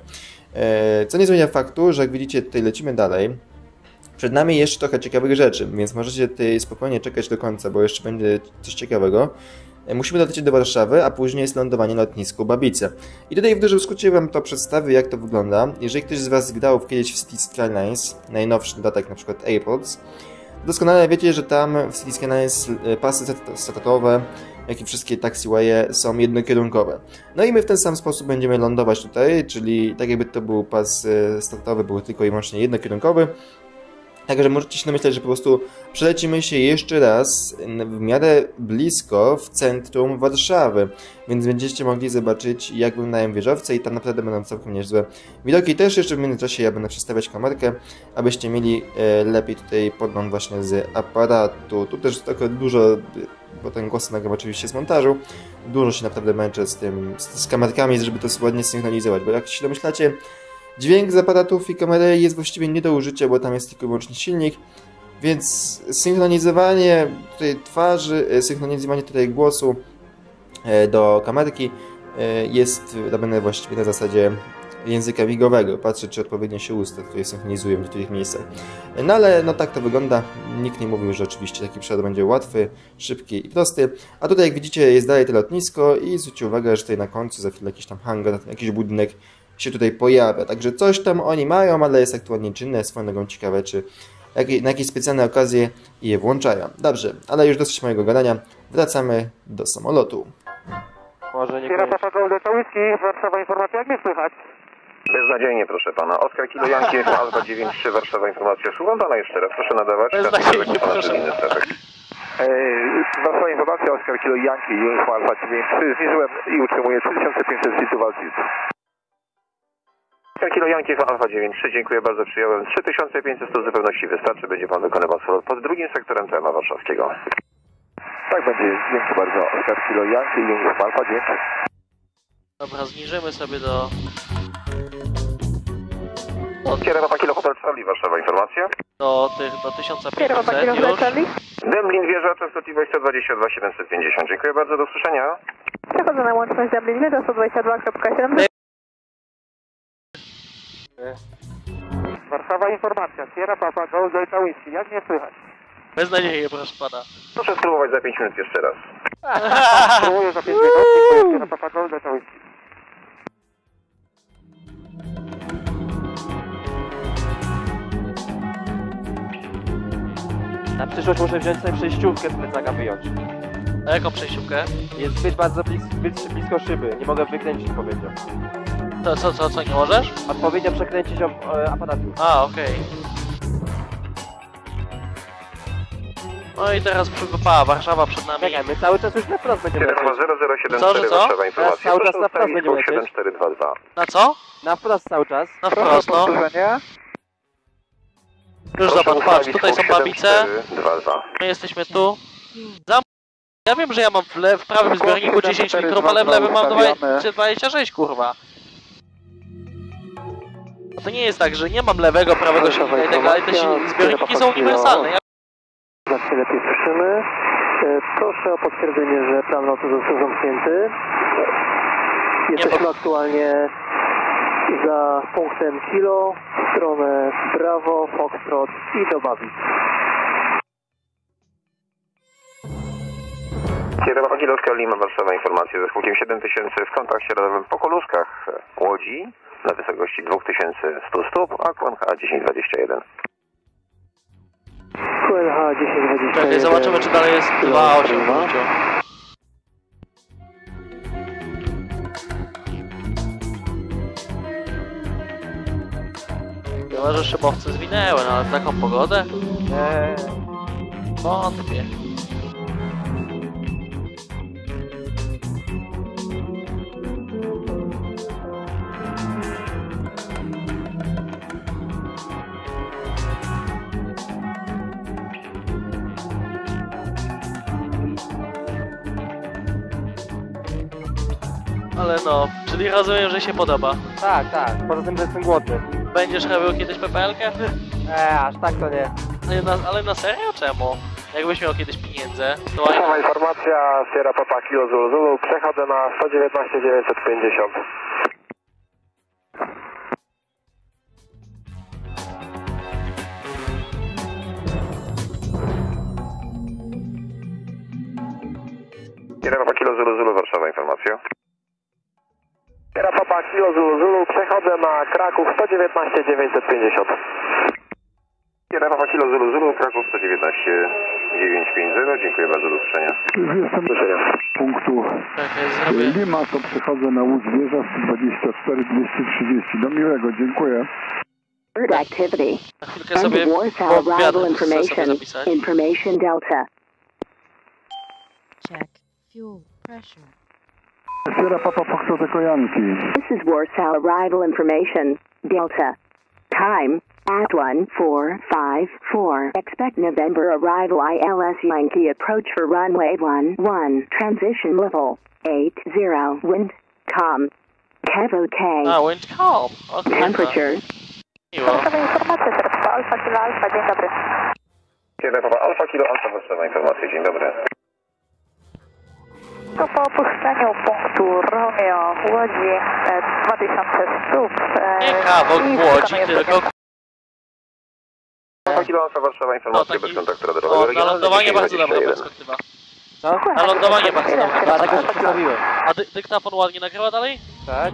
E, co nie zmienia faktu, że jak widzicie, tutaj lecimy dalej. Przed nami jeszcze trochę ciekawych rzeczy, więc możecie tutaj spokojnie czekać do końca, bo jeszcze będzie coś ciekawego. Musimy dolecieć do Warszawy, a później jest lądowanie na lotnisku Babice. I tutaj w dużym skrócie Wam to przedstawię, jak to wygląda. Jeżeli ktoś z Was grał kiedyś w City Skylines, najnowszy dodatek, na przykład AirPods, Doskonale wiecie, że tam w City Skylines pasy statutowe, jak i wszystkie taxiwaye są jednokierunkowe. No i my w ten sam sposób będziemy lądować tutaj, czyli tak jakby to był pas e, statutowy, był tylko i wyłącznie jednokierunkowy. Także możecie się namyślać, że po prostu przelecimy się jeszcze raz w miarę blisko w centrum Warszawy, więc będziecie mogli zobaczyć jak wyglądają wieżowce i tam naprawdę będą całkiem niezłe widoki. Też jeszcze w międzyczasie ja będę przestawiać kamerkę, abyście mieli e, lepiej tutaj podgląd właśnie z aparatu. Tu też tylko dużo, bo ten głos nagram oczywiście z montażu, dużo się naprawdę męczę z tym, z, z kamerkami, żeby to ładnie synchronizować, bo jak się domyślacie, Dźwięk z aparatów i kamery jest właściwie nie do użycia, bo tam jest tylko wyłącznie silnik, więc synchronizowanie tutaj twarzy, e, synchronizowanie tutaj głosu e, do kamerki e, jest robione właściwie na zasadzie języka migowego. Patrzę, czy odpowiednio się usta tutaj synchronizują w niektórych miejscach. No ale no tak to wygląda. Nikt nie mówił, że oczywiście taki przejazd będzie łatwy, szybki i prosty. A tutaj jak widzicie jest dalej to lotnisko i zwróćcie uwagę, że tutaj na końcu za chwilę jakiś tam hangar, jakiś budynek się tutaj pojawia. Także coś tam oni mają, ale jest aktualnie czynne. Swoją drogą ciekawe, czy na jakieś specjalne okazje je włączają. Dobrze, ale już dosyć mojego gadania. Wracamy do samolotu. Może nie Sierra Golden to whisky, Warszawa informacja, jak mnie słychać? Beznadziejnie, proszę pana. Oskar Kilo Yankee, Alfa 93, Warszawa informacja. Słucham pana jeszcze raz, proszę nadawać. Beznadziejnie, proszę. Warszawa informacja, Oskar Kilo Uniform Alfa 93. Zniżyłem i utrzymuję 3500 seatów altitude. Kilo Jankiев Alfa 93, dziękuję bardzo, przyjąłem 3500 z zupełności wystarczy, będzie Pan wykonywał slot pod drugim sektorem TMA warszawskiego. Tak będzie, dziękuję bardzo. Oscar Kilo Yankee, Uniform Alfa, dziękuję. Dobra, zniżymy sobie do... Sierra Papa Kilo Hotel Charlie, Warszawa, informacja. do tych, do Sierra Papa 1500 Kilo Hotel już. Charlie. Demblin wieża, częstotliwość 122 750. Dziękuję bardzo, do usłyszenia. Przechodzę na łączność Dublin do 122.7. Warszawa informacja, Sierra Papa Gold Delta Whisky, jak mnie słychać? Beznadzieję, proszę pana. Proszę spróbować za 5 minut jeszcze raz. Spróbuję za 5 minut, dziękuję, Sierra Papa Gold Delta Whisky. Na przyszłość muszę wziąć sobie przejściówkę z plecaka wyjąć. A jaką przejściówkę? Jest zbyt bardzo blis zbyt blisko szyby, nie mogę wykręcić odpowiednio. To co, co, co, nie możesz? Odpowiednio przekręcić e, aparatu. A, okej. No i teraz przypała Warszawa przed nami. Czekaj, my cały czas już na wprost będziemy lecieć. 0074, Co, że co? Warszawa, informacja. cały czas Proszę na wprost ustawić będziemy kurs lecieć. 7422. Na co? Na wprost cały czas. Na wprost, no. Powtórzenia? Już zobacz, patrz, tutaj są babice, 7422. my jesteśmy tu. Za... Ja wiem, że ja mam w, le... w prawym zbiorniku 10 litrów, ale w lewym mam 20 26, kurwa. No to nie jest tak, że nie mam lewego, prawego silnika i tak dalej, te zbiorniki są uniwersalne. Ja chwilę lepiej słyszymy. E, Proszę o potwierdzenie, że plan lotu został zamknięty. Jesteśmy aktualnie za punktem Kilo, w stronę Bravo, Foxtrot i do Babic. Sierra Papa Kilo Lima, Warszawa, informacja ze spółkiem 7000 w kontakcie radowym po koluskach Łodzi na wysokości 2100 stóp, a kłon H1021. QLH 1021. Czekaj, zobaczymy czy dalej jest 2.8 w życiu. Chyba, że szybowce zwinęły, no ale w taką pogodę? Eee, Wątpię. Czyli rozumiem, że się podoba. Tak, tak. Poza tym, że jestem głodny. Będziesz robił kiedyś PPL-kę? Eee, aż tak to nie. Ale na, ale na serio? Czemu? Jakbyś miał kiedyś pieniądze, to Sama informacja, Sierra Papa Kilo Zulu Zulu, przechodzę na 119 950. Sierra Papa Kilo Zulu Zulu, Warszawa, informacja. Papa Kilo Zulu Zulu, przechodzę na Kraków 119 950. Sierra Papa Kilo Zulu Zulu, Kraków 119 950, dziękuję bardzo, do usłyszenia. Jestem z punktu Lima, to przechodzę na Łódź Wieża 124 230. Do miłego, dziękuję. Bird activity. Of Warsaw arrival information. Information Delta. Check. Fuel pressure. This is Warsaw arrival information. Delta. Time at 1454. Expect November arrival ILS Yankee approach for runway 11. Transition level 80. Wind calm. Kev OK. A, wind calm. Okej, Temperature miło. informacja, Alfa, Kilo Alfa, dzień dobry. Sierra Alfa Kilo Alfa, Warszawa, informacja, dzień dobry. To po opuszczeniu punktu Romeo w Łodzi e, 2000 stóp. E, Nie kawok i w Łodzi, tylko Alfa, Warszawa, informacja, bez kontaktu radarowego. o, na lądowanie bardzo dobra 1021. perspektywa. Co? Na lądowanie bardzo dobra Ja tak już perspektywa. przedstawiłem. A dy dyktafon ładnie nagrywa dalej? Tak?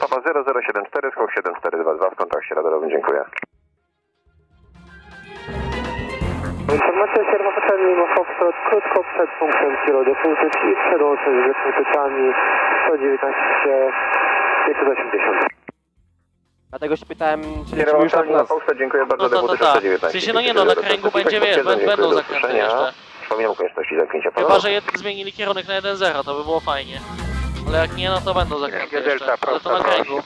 Papa 0074, skok 7422 w kontakcie radarowym, dziękuję. Informacja Papa Lima Foxtrot krótko przed punktem Kilo Depozyt i przełączę z depozytami 119 580. Dlatego się pytałem, czy liczymy już tak nas. Foxtrot, dziękuję bardzo, No to, to, tak. 119. W sensie, no nie no, na kręgu będzie, wiesz, będą zakręty jeszcze. Przypominam o konieczności zamknięcia Chyba, panu. że jednak zmienili kierunek na 1.0, to by było fajnie. Ale jak nie, no to będą zakręty jeszcze. Ale to na kręgu.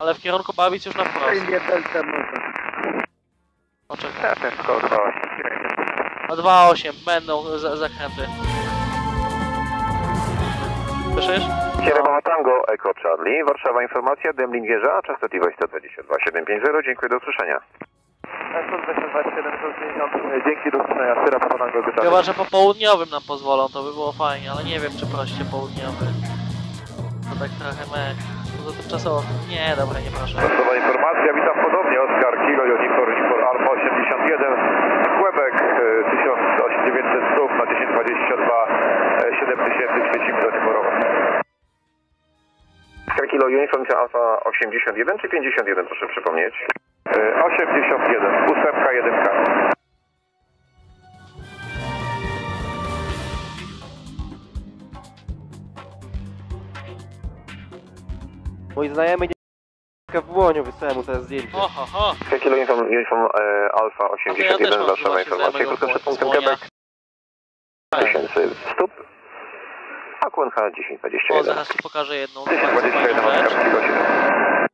Ale w kierunku Bawic już na wprost. Delta. Poczekaj. Ten skok 2 Na 2.8 będą za zakręty. Słyszysz? Sierra Tango, Echo Charlie, Warszawa informacja, Demling wieża, częstotliwość 122 750, dziękuję, do usłyszenia. 122 750, dzięki, do usłyszenia. Sierra Tango. Chyba, że po południowym nam pozwolą, to by było fajnie, ale nie wiem, czy proście południowy. To tak trochę me... To tymczasowo... Nie, dobra, nie proszę. Nowa informacja, witam ponownie, Oskar Kilo, 81, Quebec, e, 1900 stóp na 1022, e, 7000, świecimy do Timorowa. Kilo Uniform Alfa 81 czy 51, proszę przypomnieć? E, 81, ósemka, jedynka. Mój znajomy w Błoniu, wysłałem mu to zdjęcie. Oho, ho. Kilo Uniform, Uniform e, Alfa No to ja 81, Warszawa informacja, krótko przed punktem. Quebec, 1000 stóp, a QNH O, 1021. zaraz ci pokażę jedną 1021, fajną rzecz. Oskar Kilo 7.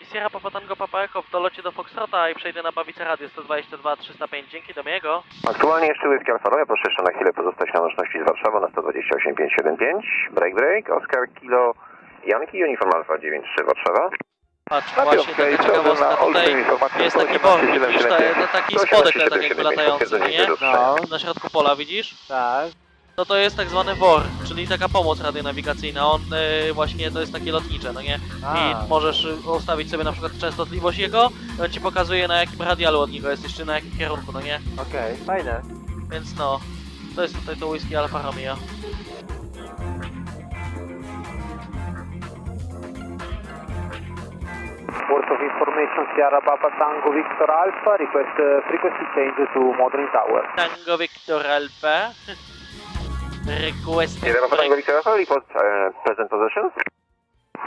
I Sierra Papa Tango Papa Echo w dolocie do Foxtrota i przejdę na Bawice Radio 122 305. Dzięki, do miłego. Aktualnie jeszcze Whisky Alfa Romeo, proszę jeszcze na chwilę pozostać na łączności z Warszawą na 128 575, break break, Oscar Kilo Yankee, Uniform Alfa 93 Warszawa. Patrz, Na właśnie taka ciekawostka tutaj jest taki 118 worek, widzisz, ta, 775. to taki 118 spodek tak jakby 775, latający, potwierdzenie nie? No, Na środku pola, widzisz? tak. No to jest tak zwany WOR, czyli taka pomoc radionawigacyjna. On y, właśnie to jest takie lotnicze, no nie? A. I możesz ustawić sobie na przykład częstotliwość jego i on ci pokazuje na jakim radialu od niego jesteś, czy na jakim kierunku, no nie? Okej, fajne. Więc no, to jest tutaj to whisky Alfa Romeo. Port of information Sierra Papa Tango Victor Alpha, request eh, frequency change to Modern Tower. Tango Victor Alpha, request... Sierra Papa Tango Victor Alpha, request uh, present position.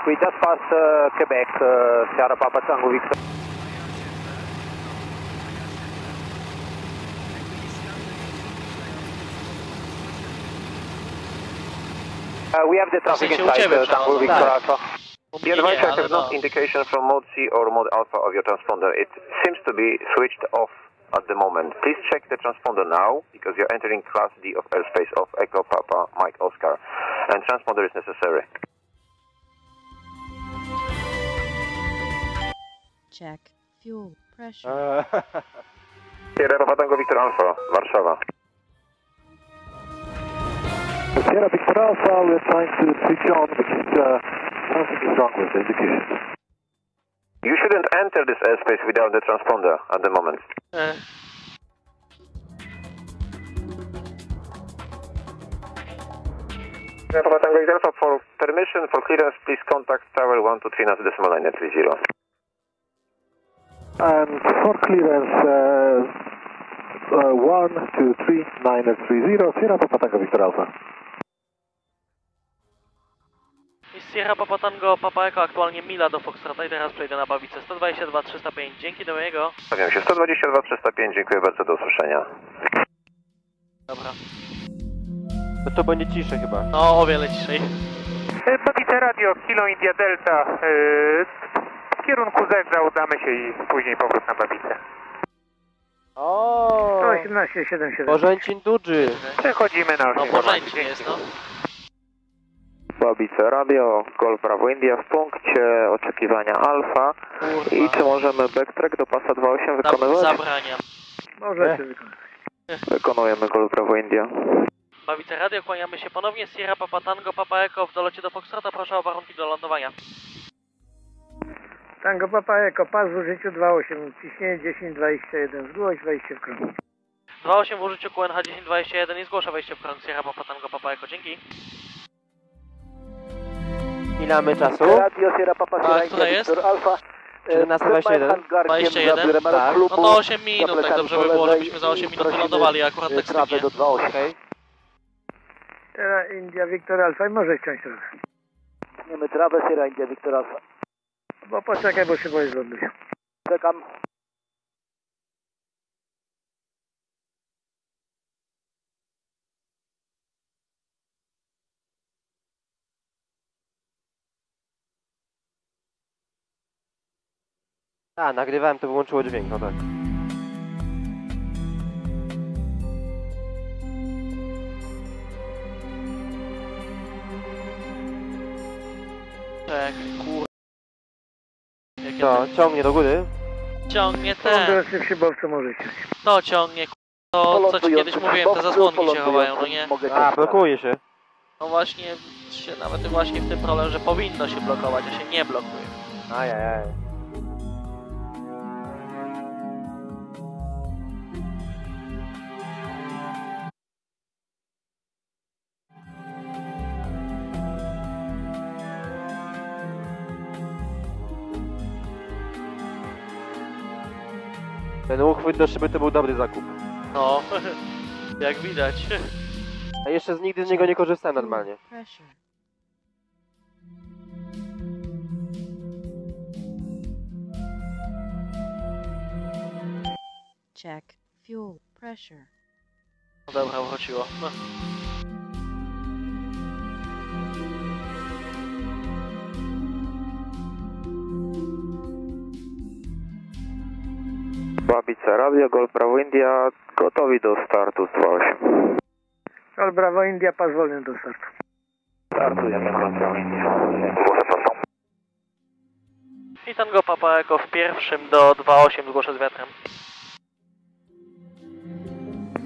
We just passed uh, Quebec, eh, uh, Sierra Papa Tango Victor. Uh, we have the traffic inside uh, Tango Victor Alpha. U Be mnie advised, I have no no. indication from mode C or mode alpha of your transponder. It seems to be switched off at the moment. Please check the transponder now, because you're entering Class D of airspace of Echo Papa Mike Oscar, and transponder is necessary. Check. Fuel pressure. Sierra Papa Tango Victor Alpha, Warszawa. Sierra Victor Alpha, we're trying to switch on, but uh, something wrong with the indication. You shouldn't enter this airspace without the transponder at the moment. Sierra Tango for permission, for clearance, please contact Tower 123 nas decimal 930. And for clearance, uh, uh, 123 Sierra Papa Tango Victor Alpha. I Sierra Papa Tango Papa Echo aktualnie mila do Foxtrota i teraz przejdę na Bawicę 122 305. Dzięki do mojego. Stawiam się 122 305, dziękuję bardzo, do usłyszenia. Dobra. No to będzie ciszej chyba. No, o wiele ciszej. Babice Radio, Kilo India Delta. Yy, w kierunku Zedza udamy się i później powrót na Babicę. O. 118, 77. Bożęcin Dudży. Przechodzimy na No, informację. Bożeńcin jest, no. Babice Radio, Golf Bravo India w punkcie oczekiwania Alfa. I czy możemy backtrack do pasa 28 Zab wykonywać? zabraniam. Możecie wykonać. Wykonujemy Golf Bravo India. Bawice Radio, kłaniamy się ponownie. Sierra Papa Tango Papa Echo w dolocie do Foxtrota. Proszę o warunki do lądowania. Tango Papa Eko, pas w użyciu 2,8, ciśnienie 10,21, zgłoś wejście w krąg. 2.8 w użyciu QNH 1021 i zgłasza wejście w krąg Sierra Papa Tango Papa Echo. Dzięki. Ile mamy czasu? Radio Sierra Papa A która jest? Alfa. 14.21. 21? Tak. No to 8 minut, tak dobrze by było, żebyśmy za 8 minut wylądowali akurat tak stygnie. do 2,8. Sierra India Victor Alfa i może chcieć trochę. Tniemy trawę Sierra India Victor Alfa. Bo poczekaj, bo się boję zląduje. Czekam. A, nagrywałem, to wyłączyło dźwięk, no tak. Czekaj, kur... Jakie No, ciągnie do góry. to ciągnie te... teraz w szybowcu może chcieć. To ciągnie, kur... To, co ci kiedyś mówiłem, te zasłonki się chowają, no nie? A, blokuje się. No właśnie, się nawet właśnie w tym problem, że powinno się blokować, a się nie blokuje. Ajajaj. Ten uchwyt do szyby to był dobry zakup. No, jak widać. A jeszcze z nigdy z niego nie korzystałem normalnie. Pressure. Check. Fuel pressure. No dobra, wróciło. No. Babice Radio, Golf Bravo India, gotowi do startu z 28. Al Bravo India, pas wolny do startu. Startujemy Golf Bravo India. I Tango Papa Echo w pierwszym do 2.8 zgłoszę z wiatrem.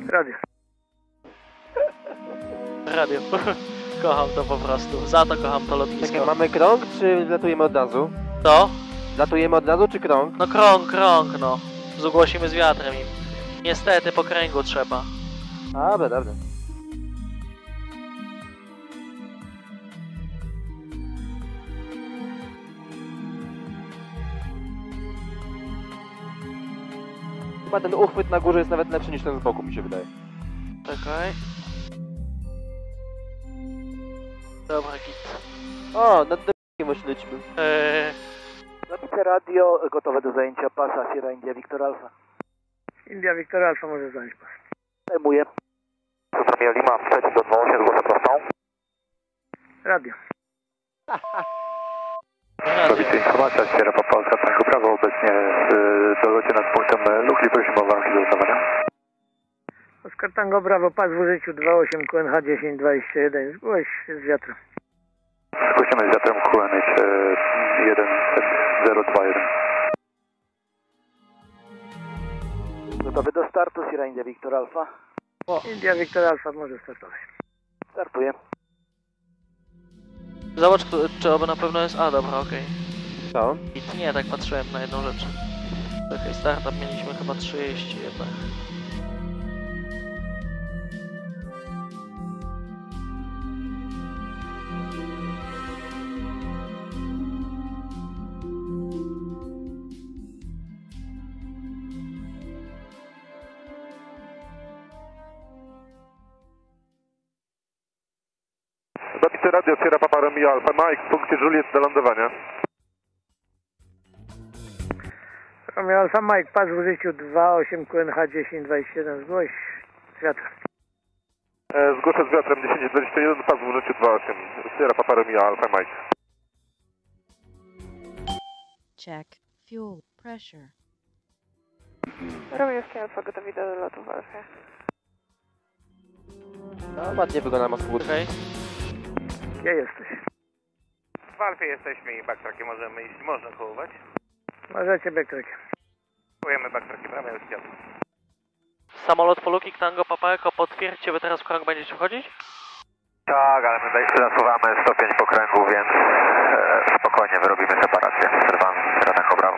Radio. Radio. kocham to po prostu. Za to kocham to lotnisko. Czekaj, mamy krąg, czy latujemy od razu? To? Latujemy od razu, czy krąg? No krąg, krąg, no. Zgłosimy z wiatrem im. Niestety po kręgu trzeba. Dobra, dobra. Chyba ten uchwyt na górze jest nawet lepszy niż ten z boku, mi się wydaje. Czekaj. Dobra, git. O, nad d***iem oślećmy. Eee, Babice Radio, gotowe do zajęcia pasa Sierra India Victor Alfa. India Victor Alfa może zająć pas. Zajmuję. Zrobię Lima, wstecz do 28, zgłoszę prostą. Radio. Prowicja informacja, Sierra Papa Oscar Tango Brawo, obecnie w y, dolocie nad punktem Luchli, prosimy o warunki do uznawania. Oskar Tango Brawo, pas w użyciu 28 QNH 1021. Zgłoś z wiatrem. Zgłosimy z wiatrem QNH 1021. Gotowy do startu, Sierra India Victor Alfa. India Victor Alfa może startować. Startuję. Zobacz, czy oby na pewno jest... A, dobra, okej. Co? I nie, tak patrzyłem na jedną rzecz. Czekaj, startup mieliśmy chyba 30 jednak. Radio Sierra Papa Romeo Alfa Mike w punkcie Juliet do lądowania. Romeo Alfa Mike, pas w użyciu 28 QNH 1021. Zgłoś z wiatrem. E, zgłoszę z wiatrem 1021, pas w użyciu 28. Sierra Papa Romeo Alfa Mike. Check. Fuel pressure. Romejowski Alfa gotowi do lotu w Alfie. No, ładnie wygląda Moskwa. Okej. Gdzie jesteś? W Alfie jesteśmy i backtrackiem możemy, jeśli można kołować. Możecie backtrack. Kołujemy backtrackiem, ramię jest wiatr. Samolot Poluki Tango Papa Echo, potwierdźcie, wy teraz w krąg będziecie wchodzić? Tak, ale my zasuwamy 105 po kręgu, więc e, spokojnie wyrobimy separację serwami żadnego brawo.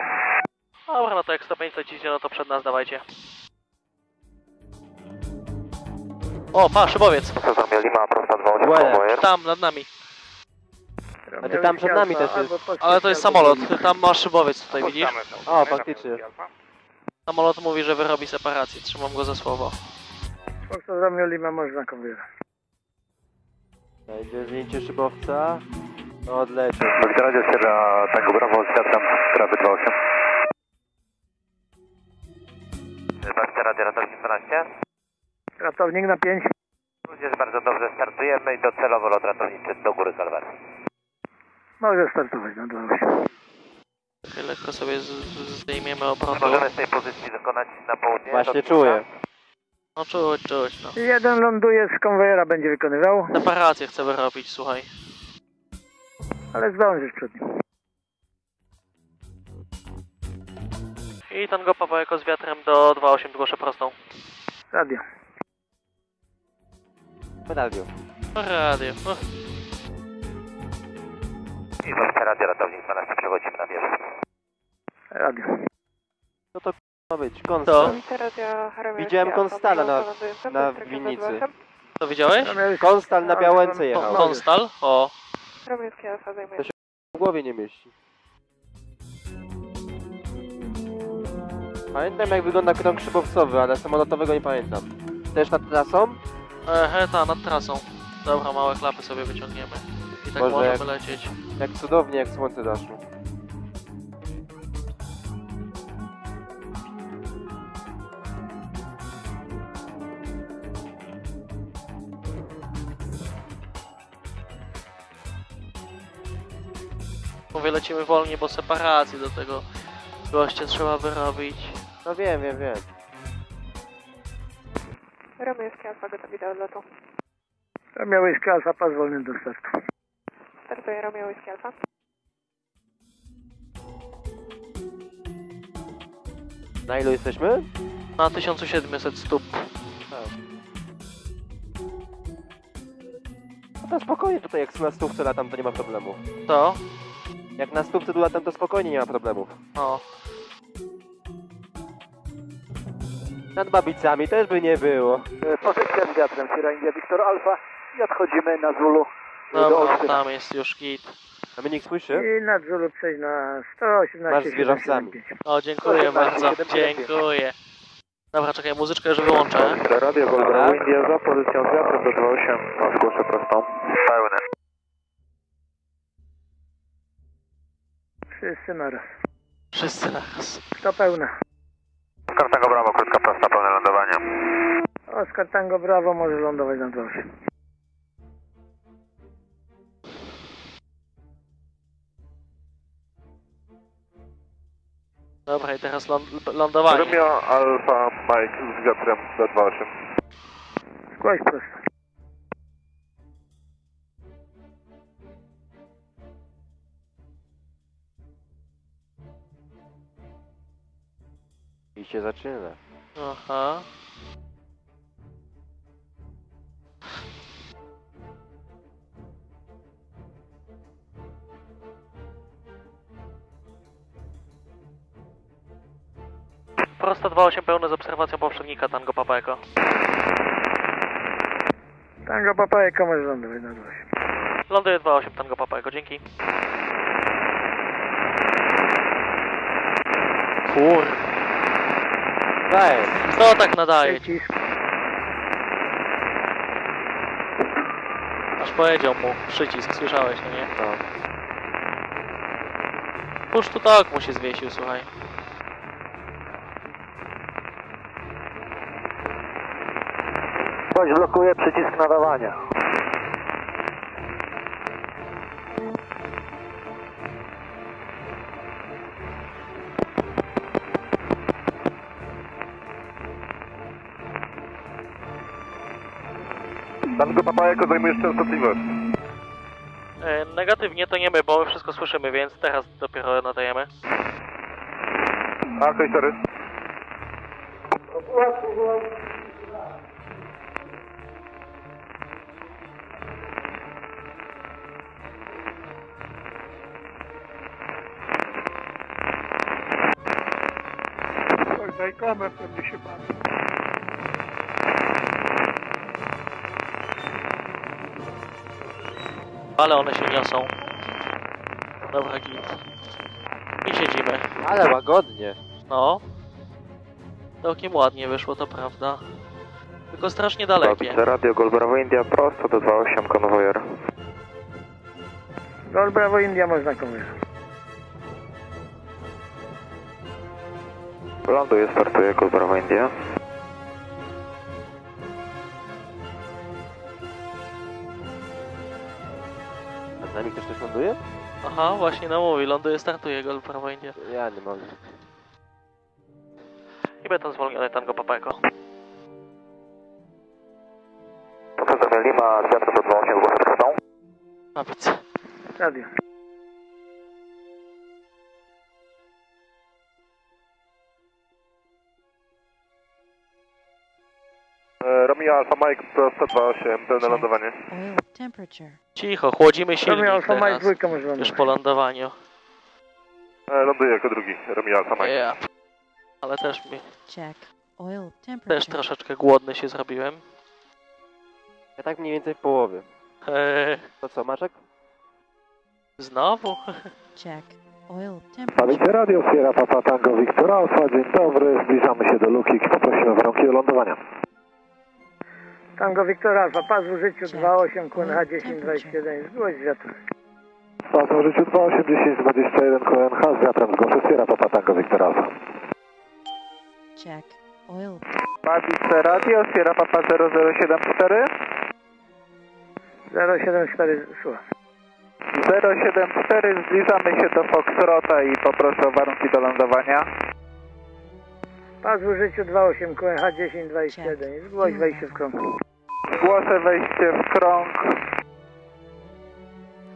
Dobra, no to jak 105 lecicie, no to przed nas dawajcie. O, pa, szybowiec! Profesor Lima, prosta 28 Convoyer. Tam, nad nami. A ty tam przed nami też jest. Ale to jest samolot, tam masz szybowiec tutaj, widzisz? O, faktycznie. Samolot mówi, że wyrobi separację, trzymam go za słowo. Foxtrot Romeo Lima można konwojera. Będzie zdjęcie szybowca. Odleciał. Zabite radio Sierra Tango Brawo z wiatrem prawy 28. Zabite radio ratownik 12. Ratownik na 5. Jest bardzo dobrze, startujemy i docelowo lot ratowniczy do góry Kalwarii. Może startować na 28. Czekaj, Lekko sobie z, zdejmiemy obrotu. Możemy z tej pozycji wykonać na południe. Właśnie czuję. No czuć, czuć, no. Jeden ląduje z konwojera, będzie wykonywał, Separację chcę wyrobić, słuchaj. ale zdążysz przed nim. I Tango Papa Echo z wiatrem do 2.8 zgłoszę prostą. Radio. Radio. Radio. No. I zabite radio ratownik 12, przechodzimy na wieżę. Radio. No to ma być, Romejowski Widziałem Konstala na, na winnicy. 28. To widziałeś? Konstal na Białęce jechał. Konstal? O. To się w głowie nie mieści. Pamiętam jak wygląda krąg szybowcowy, ale samolotowego nie pamiętam. Też nad trasą? Ehe, ta, nad trasą. Dobra, małe klapy sobie wyciągniemy. I tak Boże, możemy jak- lecieć. Jak cudownie, jak słońce zaszło. Mówię, lecimy wolniej, bo separację do tego gościa trzeba wyrobić. No wiem, wiem, wiem. Romejowski Alfa gotowi do odlotu. Romeo Alfa, pas wolny do startu. Startuje Romejowski Alfa. Na ilu jesteśmy? Na 1700 stóp. No to spokojnie tutaj, jak na stówce latam, to nie ma problemu. To? Jak na stówce tu latam, to spokojnie nie ma problemów. O. Nad babicami też by nie było. Pozycja z wiatrem, Sierra India Victor Alfa i odchodzimy na Zulu do Dobra, Olsztyna. tam jest już git. Dominik słyszy? I na Zulu przejść na 118 Masz z wieżowcami. 75. O, dziękuję 18, bardzo. 75. Dziękuję. Dobra, czekaj, muzyczkę już wyłączę. Radio Golden India za pozycją z wiatrem do 28, zgłoszę prostą. Pełne. Wszyscy naraz. Wszyscy naraz. Kto pełna? Oscar Tango Bravo, krótka prosta, pełne lądowanie. Oscar Bravo może lądować na trasie. Dobra, i teraz ląd lądowanie. Rumia Alfa Mike z wiatrem D28. Skłaś prosto. I się zaczyna. Aha. Prosto 2.8 pełne z obserwacją poprzednika Tango Papa Echo. Tango Papa Eko może lądować na 28. Ląduje 2.8 Tango Papa Echo, dzięki. Kur... Daję. Kto tak nadaje? Przycisk. Aż powiedział mu przycisk, słyszałeś, no nie? No. Push to tak mu się zwiesił, słuchaj. Ktoś blokuje przycisk nadawania. Tango Papa Eko zajmujesz częstotliwość. E, negatywnie to nie my, bo my wszystko słyszymy, więc teraz dopiero nadajemy. Alfa 4. Ktoś Ale one się niosą. Dobra, git. I siedzimy. Ale łagodnie. No. Całkiem ładnie wyszło, to prawda. Tylko strasznie dalekie. Radio Gol Bravo India prosto do 28 konwojer. Gol Bravo India można komuś. Ląduje, startuje Gol Bravo India. Aha, właśnie nam mówi, ląduje, startuje Gol Prawo India. Ja nie mogę. I beton zwolniony Tango Papa. Potwierdzamy Lima, z wiatrem do 28 głosy przodą. A widzę. Radio. Romeo Alfa Mike prosto 28, pełne lądowanie. Oil temperature. Cicho, chłodzimy Romeo silnik Alfa Mike dwójka może Już po lądowaniu. E, ląduje jako drugi, Romeo Alfa Mike. Yeah. Ale też mi, Check. Oil też temperature. troszeczkę głodny się zrobiłem. Ja tak mniej więcej w połowie. Eee, To co, Maczek? znowu? Check. Oil temperature. Radio, Sierra Papa Tango Victor Alfa, dzień dobry, zbliżamy się do luki, poprosimy warunki do lądowania. Tango Wiktor Alfa, pas w użyciu 28, QNH 1021, zgłoś wiatr. Pas w życiu 28021 QNH z wiatrem zgłoszę Sierra Papa Tango Victor Alfa. Check. Oil. Babice Radio, Sierra Papa 0074. 074, słucham. 074, zbliżamy się do Foxtrota i poproszę o warunki do lądowania. Pas w użyciu 28, QNH 1021, zgłoś wejście w krąg. Zgłoszę wejście w krąg.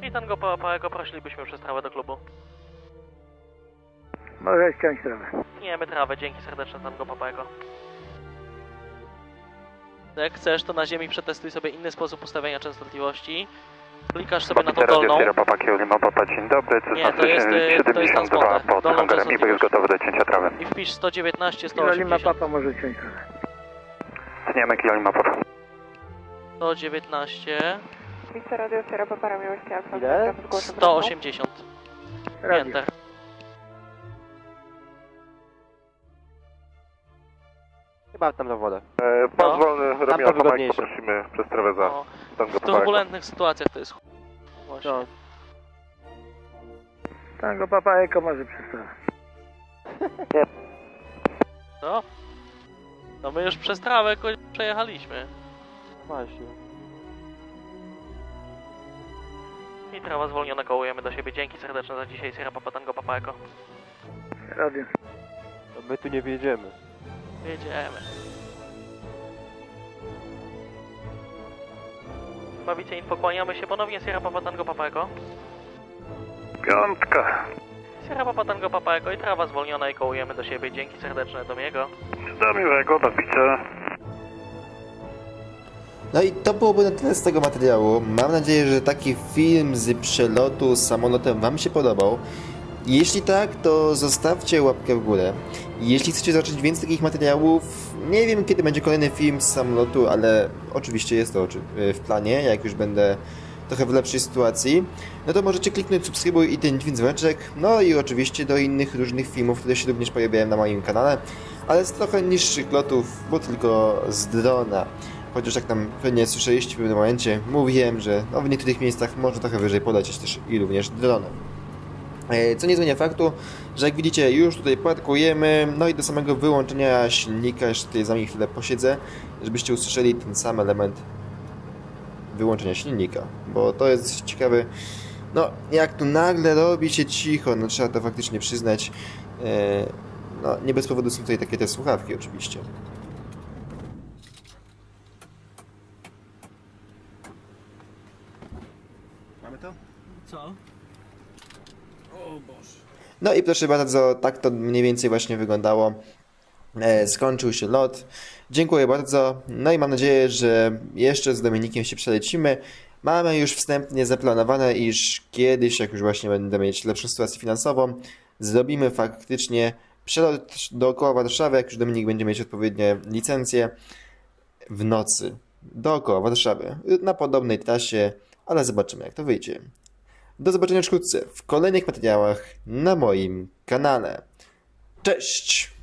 I Tango Papa Echo prosilibyśmy przez trawę do klubu. Możesz ściąć trawę. Nie, my trawę, dzięki serdeczne Tango Echo. Jak chcesz, to na ziemi przetestuj sobie inny sposób ustawienia częstotliwości. Klikasz sobie na tą Radio dolną. Dzień dobry. Nie, to jest, y, to jest 72 transponder. pod Dolną hangarem Iwo jest gotowy do cięcia trawy. I wpisz 119, Kilo Lima 180. Papa może ściąć trawę. Tniemy Kilo Lima Papa. 119, Miejsce radio Sierra Papa Romeo Alfa. Ile? 180. Radio. Enter. Chyba tam na wodę. E, pas No. wolny, poprosimy przez trawę za Tango w turbulentnych sytuacjach to jest ch- Właśnie. No. Tango Papa Eko może przez trawę. No. No my już przez trawę przejechaliśmy. Właśnie. I trawa zwolniona kołujemy do siebie. Dzięki serdeczne za dzisiaj. Sierra Papa Tango Papa Eko. Radio. My tu nie wjedziemy. Jedziemy. Bawicie info, kłaniamy się ponownie Sierra Papa Tango Papa Echo. Piątka. Sierra Papa Tango Papa Echo i trawa zwolniona i kołujemy do siebie. Dzięki serdeczne do miego. Do miłego, do widzenia. No i to byłoby na tyle z tego materiału. Mam nadzieję, że taki film z przelotu samolotem Wam się podobał. Jeśli tak, to zostawcie łapkę w górę. Jeśli chcecie zobaczyć więcej takich materiałów, nie wiem kiedy będzie kolejny film z samolotu, ale oczywiście jest to oczy- w planie, jak już będę trochę w lepszej sytuacji, no to możecie kliknąć subskrybuj i ten dzwoneczek, no i oczywiście do innych różnych filmów, które się również pojawiają na moim kanale, ale z trochę niższych lotów, bo tylko z drona. Chociaż jak tam pewnie słyszeliście w pewnym momencie, mówiłem, że no, w niektórych miejscach można trochę wyżej polecieć też i również dronem. E, Co nie zmienia faktu, że jak widzicie już tutaj parkujemy, no i do samego wyłączenia silnika jeszcze tutaj z wami chwilę posiedzę, żebyście usłyszeli ten sam element wyłączenia silnika, bo to jest ciekawy, no jak tu nagle robi się cicho, no trzeba to faktycznie przyznać, E, no nie bez powodu są tutaj takie te słuchawki oczywiście. Mamy to? Co? No i proszę bardzo, tak to mniej więcej właśnie wyglądało. E, skończył się lot. Dziękuję bardzo. No i mam nadzieję, że jeszcze z Dominikiem się przelecimy. Mamy już wstępnie zaplanowane, iż kiedyś, jak już właśnie będę mieć lepszą sytuację finansową, zrobimy faktycznie przelot dookoła Warszawy, jak już Dominik będzie mieć odpowiednie licencje, w nocy dookoła Warszawy, na podobnej trasie, ale zobaczymy jak to wyjdzie. Do zobaczenia wkrótce w kolejnych materiałach na moim kanale. Cześć!